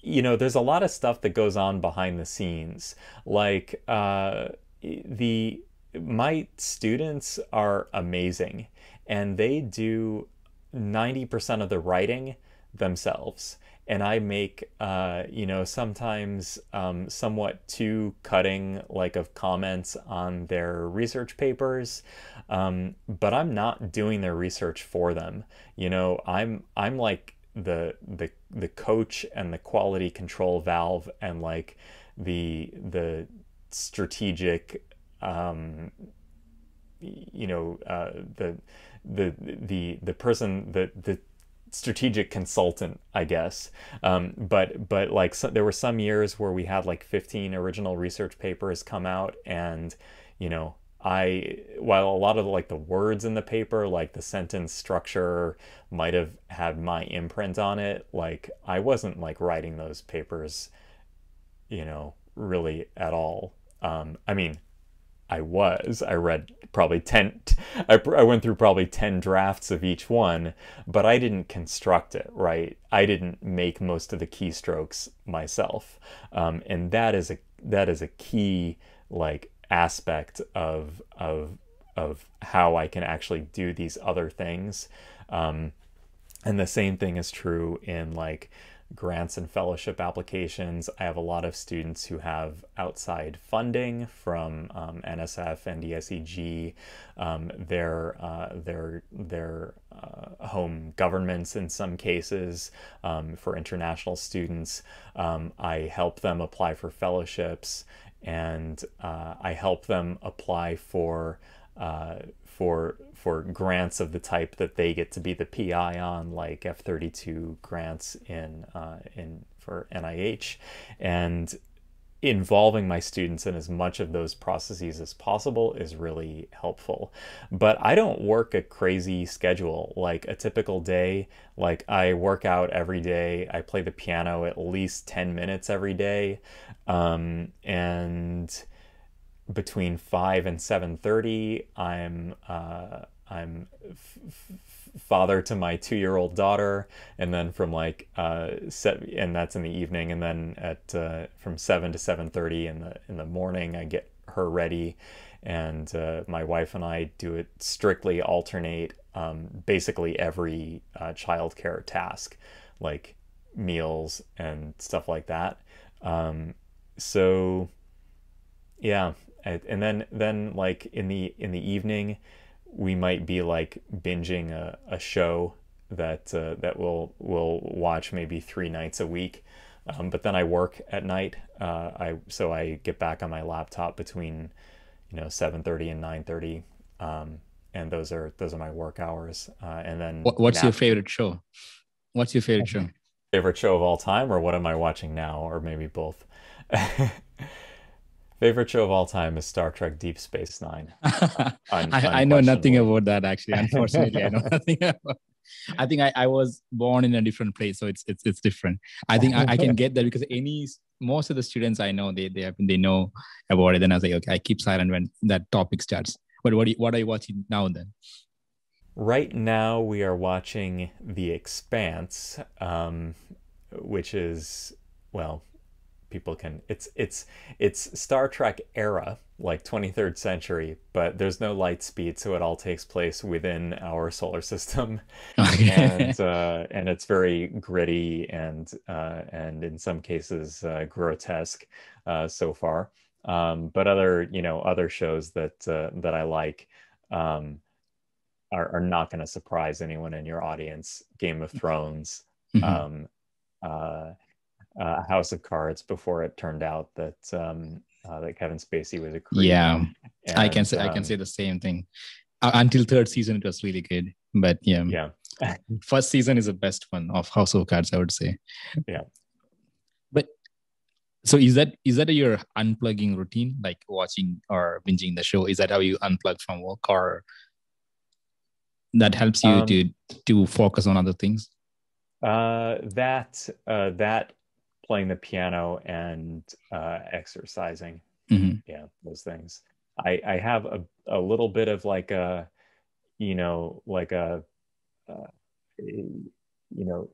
you know, there's a lot of stuff that goes on behind the scenes. Like uh, the my students are amazing, and they do 90% of the writing themselves and I make, uh, you know, sometimes um, somewhat too cutting, like of comments on their research papers, um, but I'm not doing their research for them. You know, I'm I'm like the the the coach and the quality control valve and like the the strategic, um, you know, uh, the the the the person the the strategic consultant, I guess. Um, but but like so, there were some years where we had like 15 original research papers come out, and you know I while a lot of the, like the words in the paper, like the sentence structure, might have had my imprint on it. Like I wasn't like writing those papers, you know, really at all. Um, I mean, I was. I read probably 10, I, I went through probably 10 drafts of each one, but I didn't construct it, right? I didn't make most of the keystrokes myself. Um, and that is a, that is a key, like, aspect of, of, of how I can actually do these other things. Um, and the same thing is true in like grants and fellowship applications. I have a lot of students who have outside funding from um, NSF and NDSEG, um, their, uh, their, their uh, home governments in some cases um, for international students. Um, I help them apply for fellowships and uh, I help them apply for uh, for for grants of the type that they get to be the PI on, like F32 grants in uh, in for NIH, and involving my students in as much of those processes as possible is really helpful. But I don't work a crazy schedule like a typical day. Like I work out every day. I play the piano at least 10 minutes every day. Um, and between 5 and 7.30 i'm uh, i'm father to my two-year-old daughter and then from like uh set and that's in the evening and then at uh, from 7 to 7.30 in the in the morning i get her ready and uh, my wife and i do it strictly alternate um, basically every uh, childcare task like meals and stuff like that. Um, so yeah and then then like in the in the evening we might be like binging a, a show that uh, that we'll we'll watch maybe three nights a week. Um, but then I work at night uh, I so I get back on my laptop between you know 7:30 and 9:30 um, and those are those are my work hours. Uh, and then what, what's your favorite show? What's your favorite show? Favorite show of all time or what am I watching now or maybe both Favorite show of all time is Star Trek Deep Space Nine. Un- I, I, know nothing about that actually. Unfortunately, I know nothing about. I think I, I was born in a different place, so it's it's it's different. I think I, I can get that because any most of the students I know they they have, they know about it. Then I was like, okay, I keep silent when that topic starts. But what you, what are you watching now then? Right now, we are watching The Expanse, um, which is well, people can it's it's it's Star Trek era like 23rd century but there's no light speed so it all takes place within our solar system okay. and uh, and it's very gritty and uh, and in some cases uh, grotesque uh, so far um, but other you know other shows that uh, that I like um, are, are not going to surprise anyone in your audience Game of Thrones mm-hmm. um, uh, uh, House of Cards before it turned out that um, uh, that Kevin Spacey was a creep. Yeah, and, I can say um, I can say the same thing. Uh, until third season, it was really good, but yeah, yeah. first season is the best one of House of Cards, I would say. Yeah, but so is that is that your unplugging routine, like watching or binging the show? Is that how you unplug from work, or that helps you um, to to focus on other things? Uh, that uh, that playing the piano and uh, exercising. Mm-hmm. Yeah, those things. I I have a a little bit of like a, you know, like a, uh, you know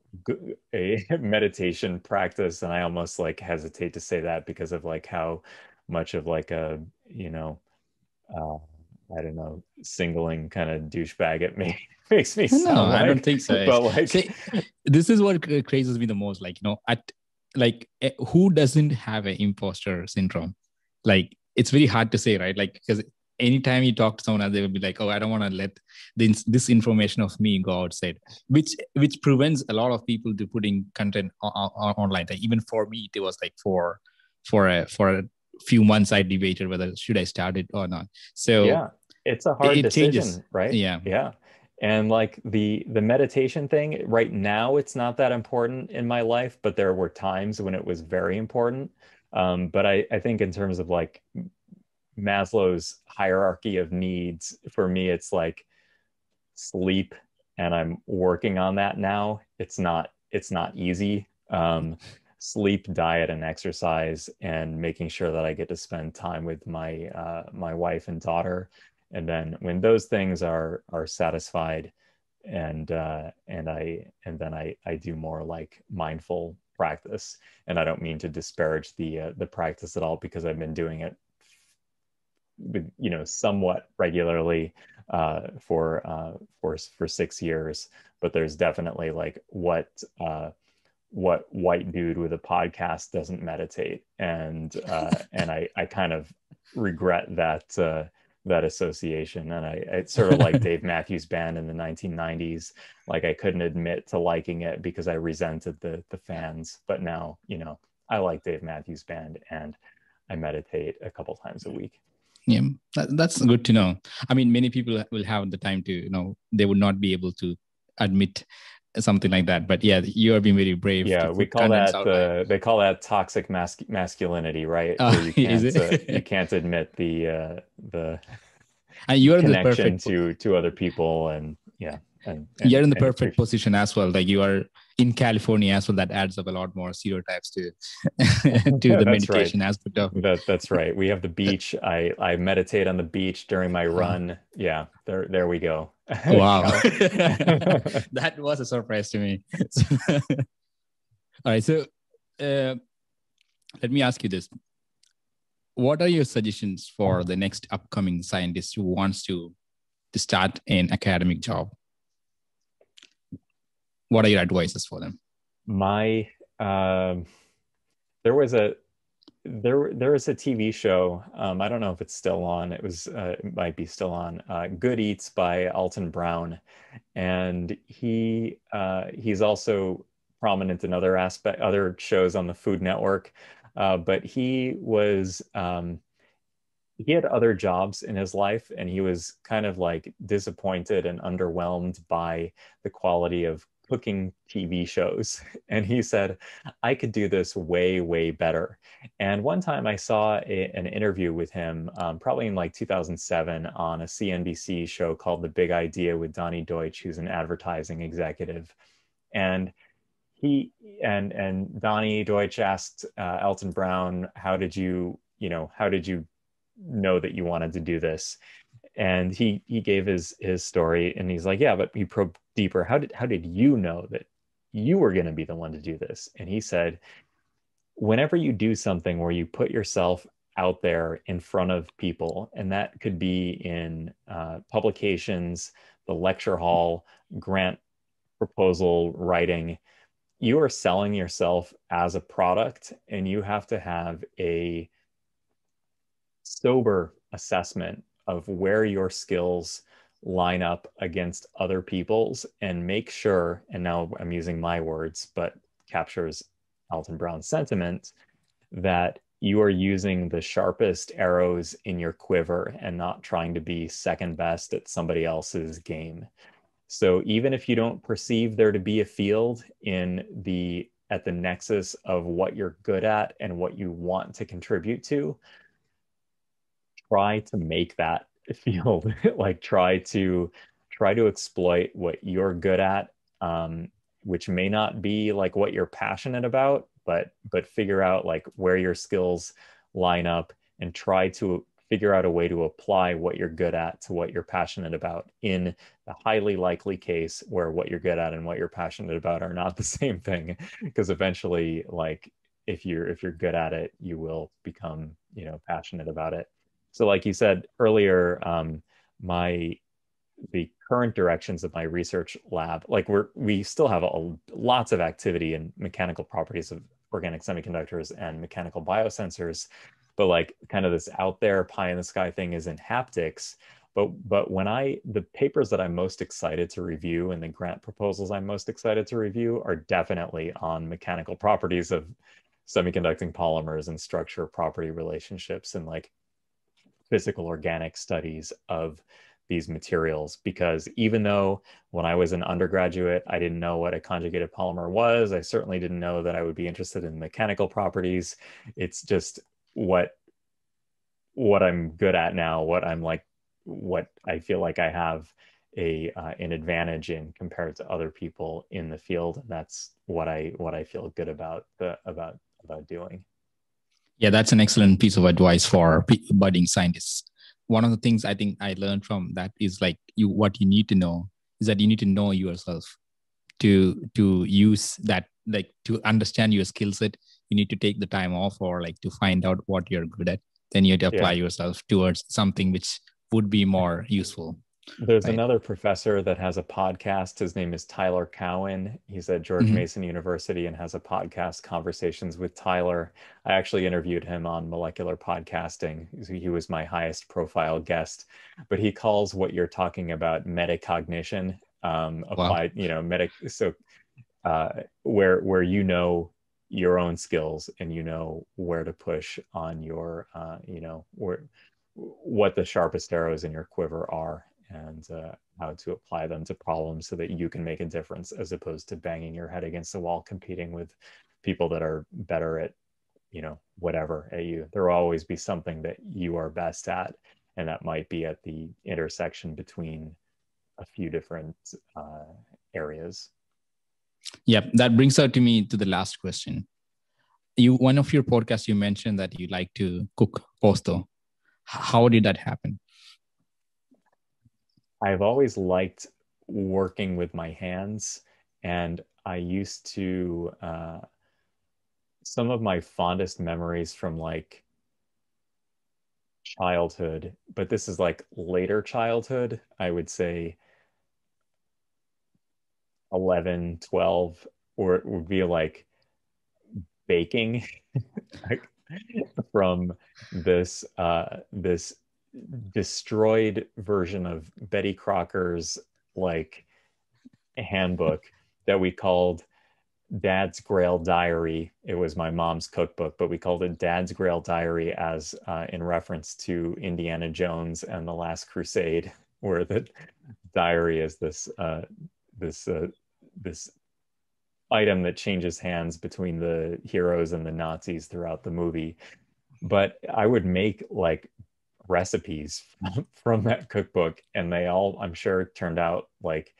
a meditation practice and i almost like hesitate to say that because of like how much of like a you know uh, I don't know, singling kind of douchebag at me. Makes me no, I don't think so. But like, See, this is what crazes me the most. Like, you know, at like eh, who doesn't have an imposter syndrome? Like, it's very hard to say, right? Like, because anytime you talk to someone else, they will be like, "Oh, I don't want to let this, this information of me go outside," which which prevents a lot of people to putting content on, on, online. Like, even for me, it was like for for a for a few months, I debated whether should I start it or not. So yeah, it's a hard it decision, changes. right? Yeah. yeah. And like the the meditation thing, right now it's not that important in my life, but there were times when it was very important. Um, but I, I think in terms of like Maslow's hierarchy of needs, for me, it's like sleep, and I'm working on that now. It's not it's not easy. Um, sleep, diet, and exercise, and making sure that I get to spend time with my uh, my wife and daughter. And then when those things are are satisfied, and uh, and I and then I I do more like mindful practice. And I don't mean to disparage the uh, the practice at all because I've been doing it with you know somewhat regularly uh, for uh, for for six years. But there's definitely like what uh, what white dude with a podcast doesn't meditate, and uh, and I I kind of regret that uh, that association. And I it's sort of like Dave Matthews Band in the 1990s. Like I couldn't admit to liking it because I resented the the fans. But now you know I like Dave Matthews Band and I meditate a couple times a week. yeah that, that's good to know i mean many people will have the time to you know they would not be able to admit something like that but yeah you are being very brave Yeah, we call that there. uh, they call that toxic mas- masculinity, right? Where you can't is uh, you can't admit the uh, the and you are in the perfect to to other people, and yeah, and, and you're in the perfect position as well like you are in california as well that adds up a lot more stereotypes to to the meditation aspect of it That that's right. We have the beach. I I meditate on the beach during my run. Yeah, there there we go. wow that was a surprise to me all right so uh, let me ask you this what are your suggestions for the next upcoming scientist who wants to to start an academic job what are your advices for them my um there was a there there was a TV show. Um, I don't know if it's still on. It was uh, it might be still on. Uh, Good Eats by Alton Brown, and he uh, he's also prominent in other aspect other shows on the Food Network. Uh, but he was um, he had other jobs in his life, and he was kind of like disappointed and underwhelmed by the quality of cooking TV shows. And he said, I could do this way, way better. And one time I saw a, an interview with him, um, probably in like 2007, on a CNBC show called The Big Idea with Donny Deutsch, who's an advertising executive. And he and and Donny Deutsch asked uh, Alton Brown, "How did you, you know, how did you know that you wanted to do this?" And he he gave his his story, and he's like, "Yeah, but he probed deeper. How did how did you know that you were going to be the one to do this?" And he said, "Whenever you do something where you put yourself out there in front of people, and that could be in uh, publications, the lecture hall, grant proposal writing." you are selling yourself as a product and you have to have a sober assessment of where your skills line up against other people's and make sure and now i'm using my words but captures alton brown's sentiment that you are using the sharpest arrows in your quiver and not trying to be second best at somebody else's game. So even if you don't perceive there to be a field in the at the nexus of what you're good at and what you want to contribute to, try to make that field. like try to try to exploit what you're good at, um, which may not be like what you're passionate about, but but figure out like where your skills line up and try to figure out a way to apply what you're good at to what you're passionate about in the highly likely case where what you're good at and what you're passionate about are not the same thing because eventually like if you're if you're good at it you will become you know passionate about it so like you said earlier um, my the current directions of my research lab like we're we still have a, lots of activity in mechanical properties of organic semiconductors and mechanical biosensors but like kind of this out there pie in the sky thing is in haptics. But but when i the papers that i'm most excited to review and the grant proposals i'm most excited to review are definitely on mechanical properties of semiconducting polymers and structure property relationships and like physical organic studies of these materials because even though when I was an undergraduate, I didn't know what a conjugated polymer was, I certainly didn't know that I would be interested in mechanical properties. It's just what what I'm good at now, what I'm like, what I feel like I have a uh, an advantage in compared to other people in the field, and that's what I what I feel good about the about about doing. Yeah, that's an excellent piece of advice for budding scientists. One of the things I think I learned from that is like you what you need to know is that you need to know yourself. To to use that like to understand your skill set you need to take the time off or like to find out what you're good at. Then you have to apply yeah. yourself towards something which would be more useful there's right. another professor that has a podcast. His name is Tyler Cowen. He's at George mm-hmm. Mason University and has a podcast, Conversations with Tyler. I actually interviewed him on molecular podcasting. He was my highest profile guest, but he calls what you're talking about metacognition. Um, applied, wow. you know, meta. So uh, where where you know your own skills and you know where to push on your, uh, you know, where what the sharpest arrows in your quiver are and uh, how to apply them to problems so that you can make a difference as opposed to banging your head against the wall competing with people that are better at you know whatever at you. There will always be something that you are best at and that might be at the intersection between a few different uh, areas. Yeah that brings out to me to the last question. You one of your podcasts you mentioned that you like to cook posto. How did that happen I've always liked working with my hands, and I used to. Uh, some of my fondest memories from like childhood, but this is like later childhood, I would say 11, 12, or it would be like baking from this uh, this destroyed version of Betty Crocker's like handbook that we called Dad's Grail Diary. It was my mom's cookbook, but we called it Dad's Grail Diary as uh, in reference to Indiana Jones and the Last Crusade, where the diary is this uh, this uh, this item that changes hands between the heroes and the Nazis throughout the movie. But I would make like recipes from that cookbook and they all i'm sure turned out like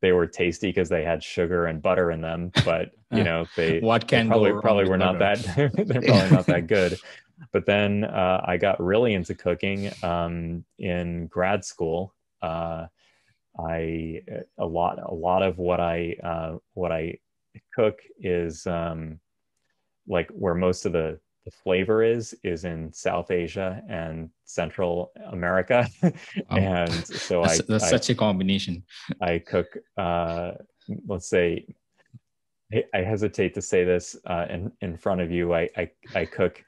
they were tasty because they had sugar and butter in them but you know they what can they probably probably were not that they're probably not that good. But then uh, i got really into cooking um, in grad school. Uh, i a lot a lot of what i uh, what i cook is um, like where most of the the flavor is is in South Asia and Central America, and so that's, I that's I, such a combination. I cook, uh, let's say, I hesitate to say this uh, in in front of you. I I, I cook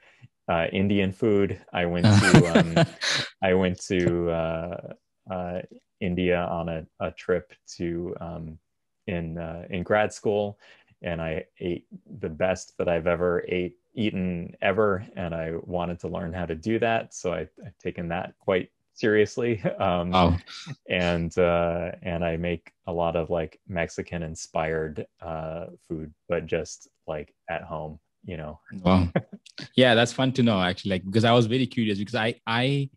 uh, Indian food. I went to um, I went to uh, uh, India on a, a trip to um, in uh, in grad school, and I ate the best that I've ever ate eaten ever, and I wanted to learn how to do that. So I, have taken that quite seriously. Um, oh. And uh, and I make a lot of like Mexican inspired uh, food, but just like at home, you know. wow. Yeah, that's fun to know actually. Like because I was very curious because I I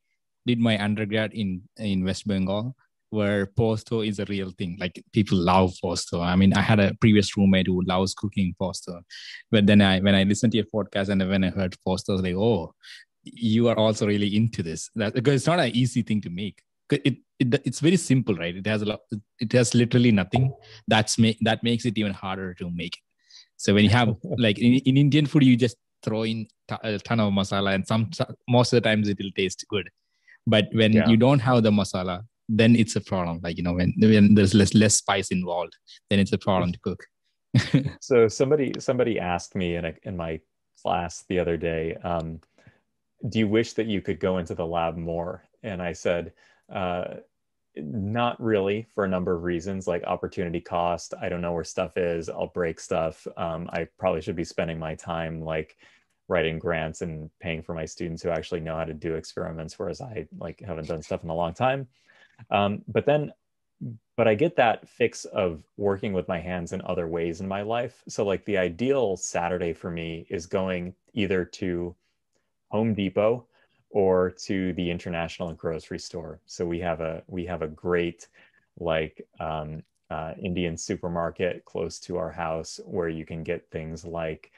did my undergrad in in West Bengal where posto is a real thing. Like people love posto. I mean, I had a previous roommate who loves cooking posto, but then I when I listened to your podcast and when I heard posto, I was like, oh, you are also really into this. That because it's not an easy thing to make. It, it it's very simple, right? It has a lot. It has literally nothing. That's make that makes it even harder to make it. So when you have like in, in Indian food, you just throw in t- a ton of masala, and some most of the times it will taste good. But when yeah. you don't have the masala, then it's a problem. Like you know, when when there's less less spice involved, then it's a problem to cook. so somebody somebody asked me in a, in my class the other day, um, do you wish that you could go into the lab more? And I said, uh, not really for a number of reasons like opportunity cost i don't know where stuff is i'll break stuff um, i probably should be spending my time like writing grants and paying for my students who actually know how to do experiments whereas i like haven't done stuff in a long time um, but then but i get that fix of working with my hands in other ways in my life so like the ideal saturday for me is going either to home depot or to the international grocery store so we have a we have a great like um, uh, indian supermarket close to our house where you can get things like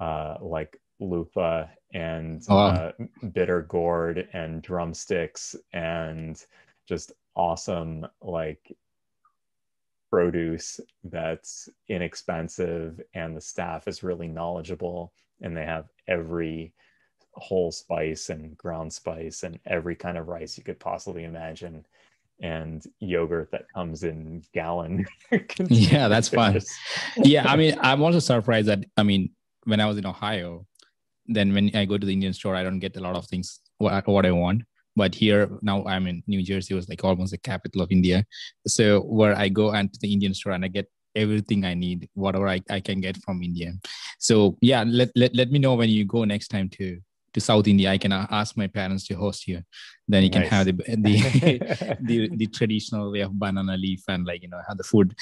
uh, like lupa and oh, wow. uh, bitter gourd and drumsticks and just awesome like produce that's inexpensive and the staff is really knowledgeable and they have every whole spice and ground spice and every kind of rice you could possibly imagine and yogurt that comes in gallon yeah that's fun yeah i mean i'm also surprised that i mean when i was in ohio then when I go to the Indian store, I don't get a lot of things what, what I want. But here now I'm in New Jersey, was like almost the capital of India. So where I go and to the Indian store and I get everything I need, whatever I, I can get from India. So yeah, let, let, let me know when you go next time to to South India. I can ask my parents to host you. Then you nice. can have the the, the the traditional way of banana leaf and like you know have the food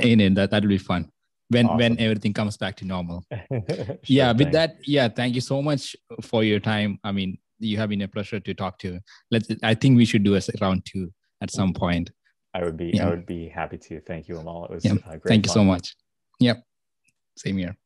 in it. That that'll be fun when awesome. when everything comes back to normal sure yeah with that yeah thank you so much for your time i mean you have been a pleasure to talk to let's i think we should do a round two at some point i would be yeah. i would be happy to thank you amal it was yeah. Uh, thank fun. you so much yep same here